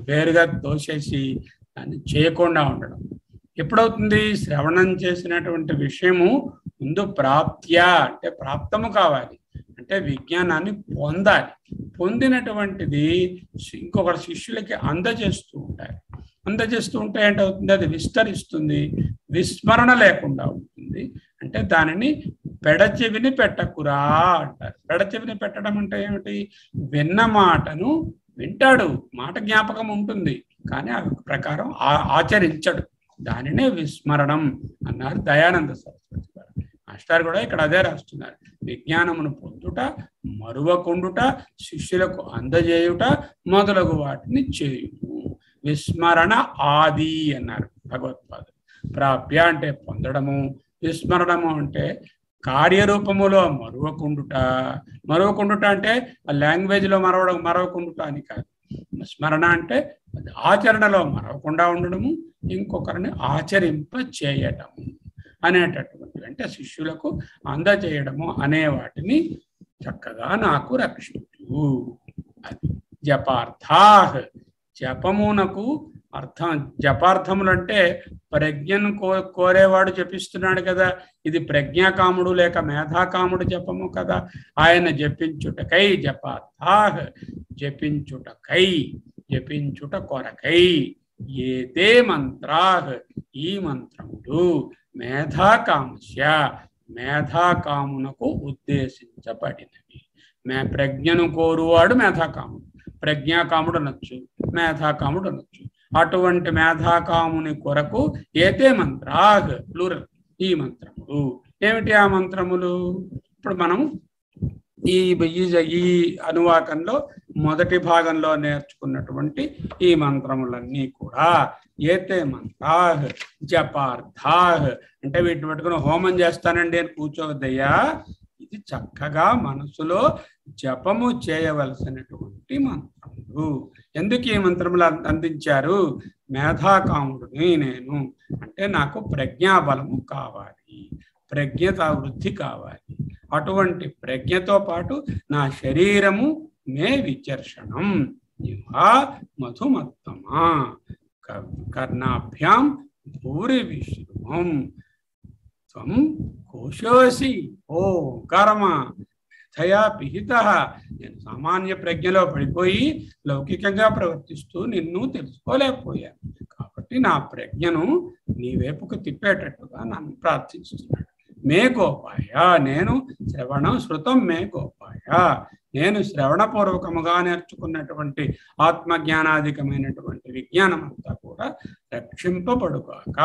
వేరుగా దోసేసి దాన్ని చేయకుండా ఉండడం. ఎప్పుడవుతుంది? శ్రవణం చేసినటువంటి విషయము ముందు ప్రాప్త్య అంటే ప్రాప్తము కావాలి. అంటే విజ్ఞానాన్ని పొందాలి. పొందినటువంటిది ఇంకొకటి శిష్యులకి అందజేస్తూ ఉంటారు. అందజేస్తూ ఉంటే ఏంటవుతుంది? అది విస్తరిస్తుంది. విస్మరణ లేకుండా ఉంటుంది. అంటే దానిని పెడచెవిని పెట్టకురా అంటారు. పెడచెవిని పెట్టడం అంటే ఏమిటి? విన్న మాటను వింటాడు. మాట జ్ఞాపకం ఉంటుంది. కానీ ఆ ప్రకారం ఆచరించడు. దానినే విస్మరణం అన్నారు దయానంద సరస్వతి గారు. మాస్టర్ కూడా ఇక్కడ అదే రాస్తున్నారు. విజ్ఞానమును పొందుట మరువకుండుట శిష్యులకు అందజేయుట మొదలగు వాటిని చేయుము. విస్మరణ ఆది అన్నారు భగవత్పాదు ప్రాప్య అంటే పొందడము విస్మరణము అంటే కార్యరూపములో మరువకుండుట. మరువకుండుట అంటే ఆ లాంగ్వేజ్లో మరవడం మరవకుండుట అని కాదు. స్మరణ అంటే ఆచరణలో మరవకుండా ఉండడము ఇంకొకరిని ఆచరింప చేయటము అనేటటువంటి అంటే శిష్యులకు అందజేయడము అనే వాటిని చక్కగా నాకు రక్షించు. అది జపార్థా జపమునకు అర్థం జపార్థములు అంటే ప్రజ్ఞను కో కోరేవాడు జపిస్తున్నాడు కదా. ఇది ప్రజ్ఞాకాముడు లేక మేధాకాముడు జపము కదా. ఆయన జపించుటకై జపార్థాహ్ జపించుటకై జపించుట కొరకై. ఏతే మంత్రాహ్ ఈ మంత్రములు మేధాకామస్య. మేధాకామునకు ఉద్దేశించబడినవి. మే ప్రజ్ఞను కోరువాడు మేధాకాముడు. ప్రజ్ఞాకాముడు అనొచ్చు మేధాకాముడు అనొచ్చు. అటువంటి మేధాకాముని కొరకు ఏతే మంత్రాగ్ ప్లూరల్ ఈ మంత్రములు. ఏమిటి ఆ మంత్రములు? ఇప్పుడు మనం ఈ ఈ- ఈ అనువాకంలో మొదటి భాగంలో నేర్చుకున్నటువంటి ఈ మంత్రములన్నీ కూడా ఏతే మంత్రాహ్ జపార్థాహ్ అంటే వీటిని పెట్టుకుని హోమం చేస్తానండి అని కూర్చోవద్దయ్యా. ఇది చక్కగా మనసులో జపము చేయవలసినటువంటి మంత్రం. మంత్రములు ఎందుకు ఈ మంత్రములు అందించారు? మేధాకాముడిని నేను అంటే నాకు ప్రజ్ఞాబలము కావాలి. ప్రజ్ఞత వృద్ధి కావాలి. అటువంటి ప్రజ్ఞతో పాటు నా శరీరము మే విచర్షణం. మధుమత్తమా? క- కర్ణాభ్యాం భూరి విశ్వం త్వం కోశోసి ఓ కర్మ. మేధయా పిహిత నేను సామాన్య ప్రజ్ఞలో పడిపోయి లౌకికంగా ప్రవర్తిస్తూ నిన్ను తెలుసుకోలేకపోయాను. కాబట్టి నా ప్రజ్ఞను నీ వైపుకు తిప్పేటట్టుగా నన్ను ప్రార్థిస్తున్నాడు. మే గోపాయ నేను శ్రవణం శృతం మే గోపాయ. నేను శ్రవణపూర్వకముగా నేర్చుకున్నటువంటి ఆత్మజ్ఞానాధికమైనటువంటి విజ్ఞానం అంతా కూడా రక్షింపబడుగాక.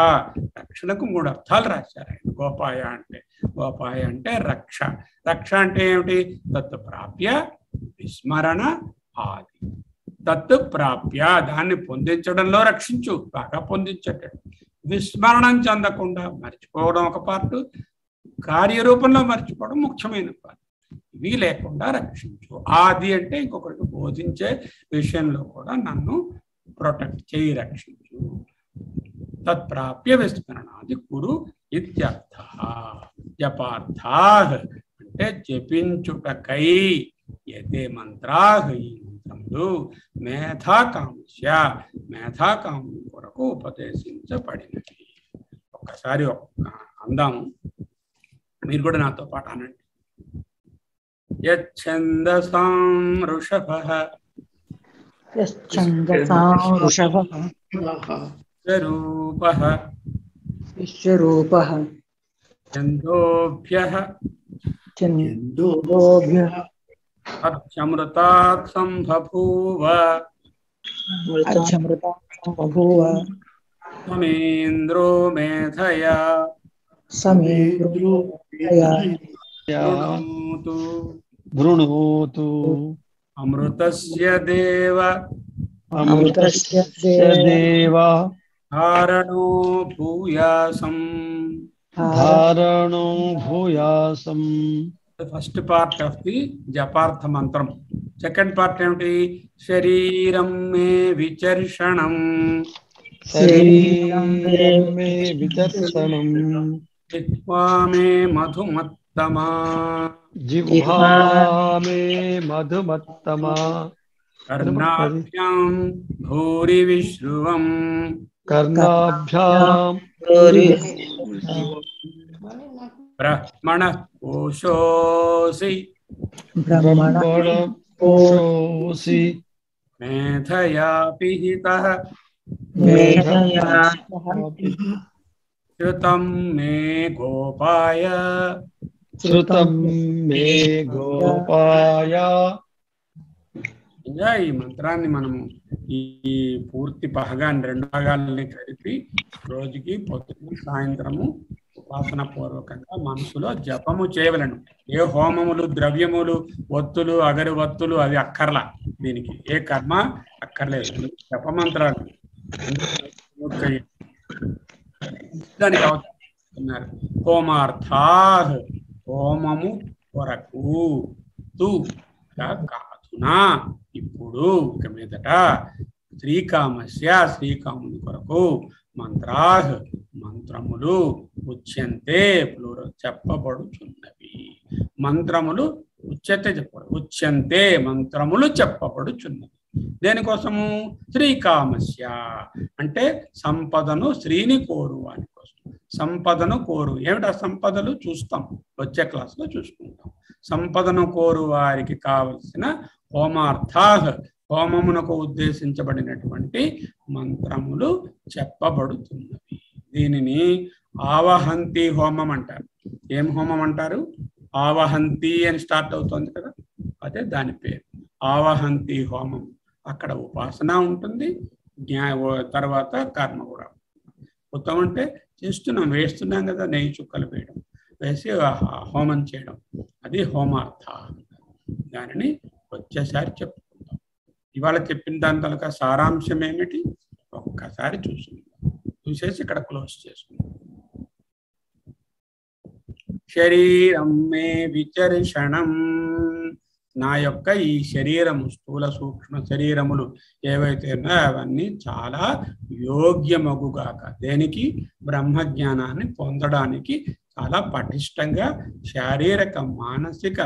రక్షణకు మూడు అర్థాలు రాశారు ఆయన గోపాయ అంటే. ఉపాయ అంటే రక్ష. రక్ష అంటే ఏమిటి? తత్ ప్రాప్య విస్మరణ ఆది. తత్ ప్రాప్య దాన్ని పొందించడంలో రక్షించు బాగా పొందించేటట్టు విస్మరణం చెందకుండా మర్చిపోవడం ఒక పార్ట్. కార్యరూపంలో మర్చిపోవడం ముఖ్యమైన పార్ట్. ఇవి లేకుండా రక్షించు. ఆది అంటే ఇంకొకరికి బోధించే విషయంలో కూడా నన్ను ప్రొటెక్ట్ చేయి రక్షించు. తత్ప్రాప్య విస్మరణాది కురు ఇత్యర్థ. జపార్థా అంటే జపించుటకై యతే మంత్రా ఈ మంత్రములు మేధాకాంక్ష మేధాకాముని కొరకు ఉపదేశించబడినవి ఒక్కసారి ఒక్క అందాము. మీరు కూడా నాతో పాటు అనండి. యచ్ఛందసాం వృషభ యశ్చందసాం వృషభः స్వరూప విశ్వరూపः చందోభ్య ఎందో చందోభ్యः అభ్యమృతాత్ సంబభూవ అధ్యమృతం బభూవ సమేంద్రో మేధయా సమీంద్రో శృణోతు భృణోతు అమృతస్య దేవ అమృతస్య దేవ ధారణో భూయాసం ధారణో భూయాసం ఫస్ట్ పార్ట్ ఆఫ్ ది జపార్థ మంత్రం సెకండ్ పార్ట్ ఏమిటి శరీరం మే విచర్షణం శరీరం మే విదర్శనం చిత్వా మే మధుమత్తమా జిహ్వా మే మధుమత్తమా కర్ణాభ్యాం భూరి విశ్రువం కర్ణాభ్యాం బ్రహ్మణ కోశోసి బ్రహ్మణ బ్రహ్మణ పోషోసి మేధయా పిహిత మేధయా శృతం మే గోపాయ ఈ మంత్రాన్ని మనము ఈ పూర్తి భాగాన్ని రెండు భాగాలని కలిపి రోజుకి పొద్దున సాయంత్రము ఉపాసన పూర్వకంగా మనసులో జపము చేయవలను. ఏ హోమములు ద్రవ్యములు ఒత్తులు అగరువత్తులు అవి అక్కర్లా దీనికి. ఏ కర్మ అక్కర్లేదు. జపమంత్రాలు దానికి అవసరం హోమార్థా హోమము కొరకు తు కా ఇప్పుడు ఇప్పుడు ఇక మీదట శ్రీకామస్య శ్రీకాముని కొరకు మంత్రా మంత్రములు ఉచ్యంతే ప్లూరల్ చెప్పబడుచున్నవి. మంత్రములు ఉచ్యతే చెప్పడు ఉచ్యంతే మంత్రములు చెప్పబడుచున్నవి. దేనికోసము? శ్రీకామస్య అంటే సంపదను శ్రీని కోరువాని కోసం సంపదను కోరు ఏమిటా సంపదలు? చూస్తాం. వచ్చే క్లాస్లో చూసుకుంటాం. సంపదను కోరు వారికి కావలసిన హోమార్థాహ్ హోమమునకు ఉద్దేశించబడినటువంటి మంత్రములు చెప్పబడుతున్నవి. దీనిని ఆవహంతి హోమం అంటారు. ఏం హోమం అంటారు? ఆవహంతి అని స్టార్ట్ అవుతోంది కదా అదే దాని పేరు. ఆవహంతి హోమం. అక్కడ ఉపాసన ఉంటుంది జ్ఞా తర్వాత కర్మ కూడా ఉత్తమం అంటే చేస్తున్నాం వేస్తున్నాం కదా నెయ్యి చుక్కలు వేయడం వేసి హోమం చేయడం. అది హోమార్థ దానిని వచ్చేసారి చెప్పుకుందాం. ఇవాళ చెప్పిన దాని తలక సారాంశం ఏమిటి? ఒక్కసారి చూసుకుందాం. చూసేసి ఇక్కడ క్లోజ్ చేసుకుందాం. శరీరం మే విచర్షణం. నా యొక్క ఈ శరీరము స్థూల సూక్ష్మ శరీరములు ఏవైతే ఉన్నాయో అవన్నీ చాలా యోగ్యమగుగాక దేనికి? బ్రహ్మజ్ఞానాన్ని పొందడానికి చాలా పటిష్టంగా శారీరక మానసిక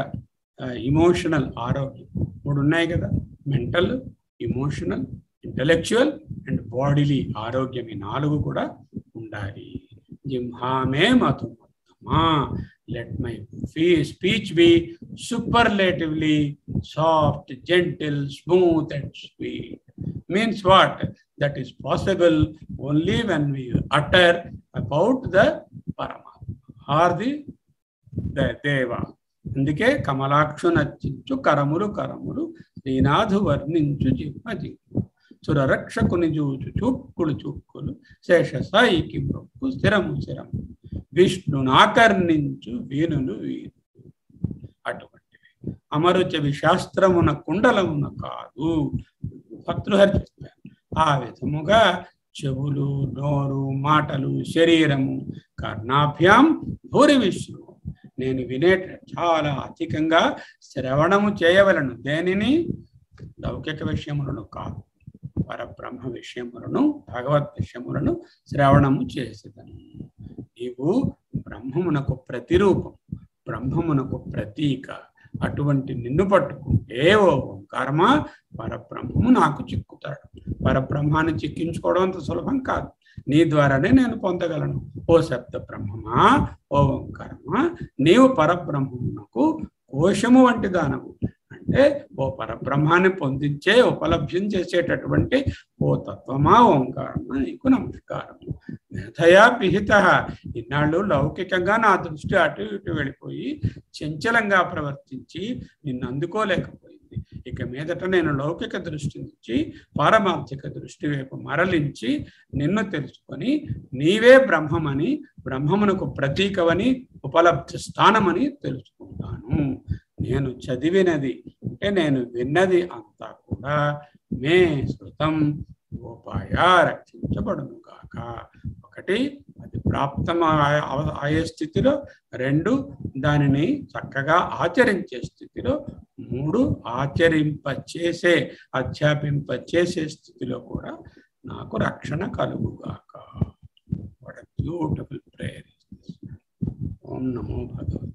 ఇమోషనల్ ఆరోగ్యం మూడు ఉన్నాయి కదా mental emotional intellectual and bodily ఆరోగ్యం ఈ నాలుగు కూడా ఉండాలి జింహామే మధుమత్తమా let my fee- speech be superlatively soft, gentle, smooth, and sweet. Means what? That is possible only when we utter about the Paramatma or the, the Deva. అందుకే కమలాక్షు నచ్చించు కరములు కరములు శ్రీనాథు వర్ణించు జిమ్మ జిహ్మ సురరక్షకుని చూచు చూక్కులు చూక్కులు శేష సాయికి మొక్కు స్థిరము స్థిరము విష్ణునాకర్ణించు వీనులు వీను అటువంటివి అమరుచవి శాస్త్రమున కుండలమున కాదు. భర్తృహరి చెప్పారు ఆ విధముగా చెవులు నోరు మాటలు శరీరము కర్ణాభ్యాం భూరి విష్ణు నేను వినేట చాలా అధికంగా శ్రవణము చేయవలను. దేనిని? లౌకిక విషయములను కాదు. పరబ్రహ్మ విషయములను భగవత్ విషయములను శ్రవణము చేసేదను. నీవు బ్రహ్మమునకు ప్రతిరూపం బ్రహ్మమునకు ప్రతీక. అటువంటి నిన్ను పట్టుకుంటే ఓ కర్మ పరబ్రహ్మము నాకు చిక్కుతాడు. పరబ్రహ్మాన్ని చిక్కించుకోవడం అంత సులభం కాదు. నీ ద్వారానే నేను పొందగలను. ఓ శబ్ద బ్రహ్మమా ఓ ఓంకారమా నీవు పరబ్రహ్మమునకు కోశము వంటి దానవు. అంటే ఓ పరబ్రహ్మాన్ని పొందించే ఉపలభ్యం చేసేటటువంటి ఓ తత్వమా ఓంకారమా నీకు నమస్కారం మేధయా పిహిత. ఇన్నాళ్ళు లౌకికంగా నా దృష్టి అటు ఇటు వెళ్ళిపోయి చంచలంగా ప్రవర్తించి నిన్ను అందుకోలేకపోయింది ఇక మీదట నేను లౌకిక దృష్టి నుంచి పారమార్థిక దృష్టి వైపు మరలించి నిన్ను తెలుసుకొని నీవే బ్రహ్మమని బ్రహ్మమునకు ప్రతీకవని ఉపలబ్ధి స్థానమని తెలుసుకుంటాను. నేను చదివినది అంటే నేను విన్నది అంతా కూడా మే శృతం గోపాయ రక్షించబడును గాక. ఒకటి అది ప్రాప్తం అయ్యే స్థితిలో రెండు దానిని చక్కగా ఆచరించే స్థితిలో మూడు ఆచరింప చేసే అధ్యాపింప చేసే స్థితిలో కూడా నాకు రక్షణ కలుగుగాక. What beautiful prayer Om Namo Bhagwat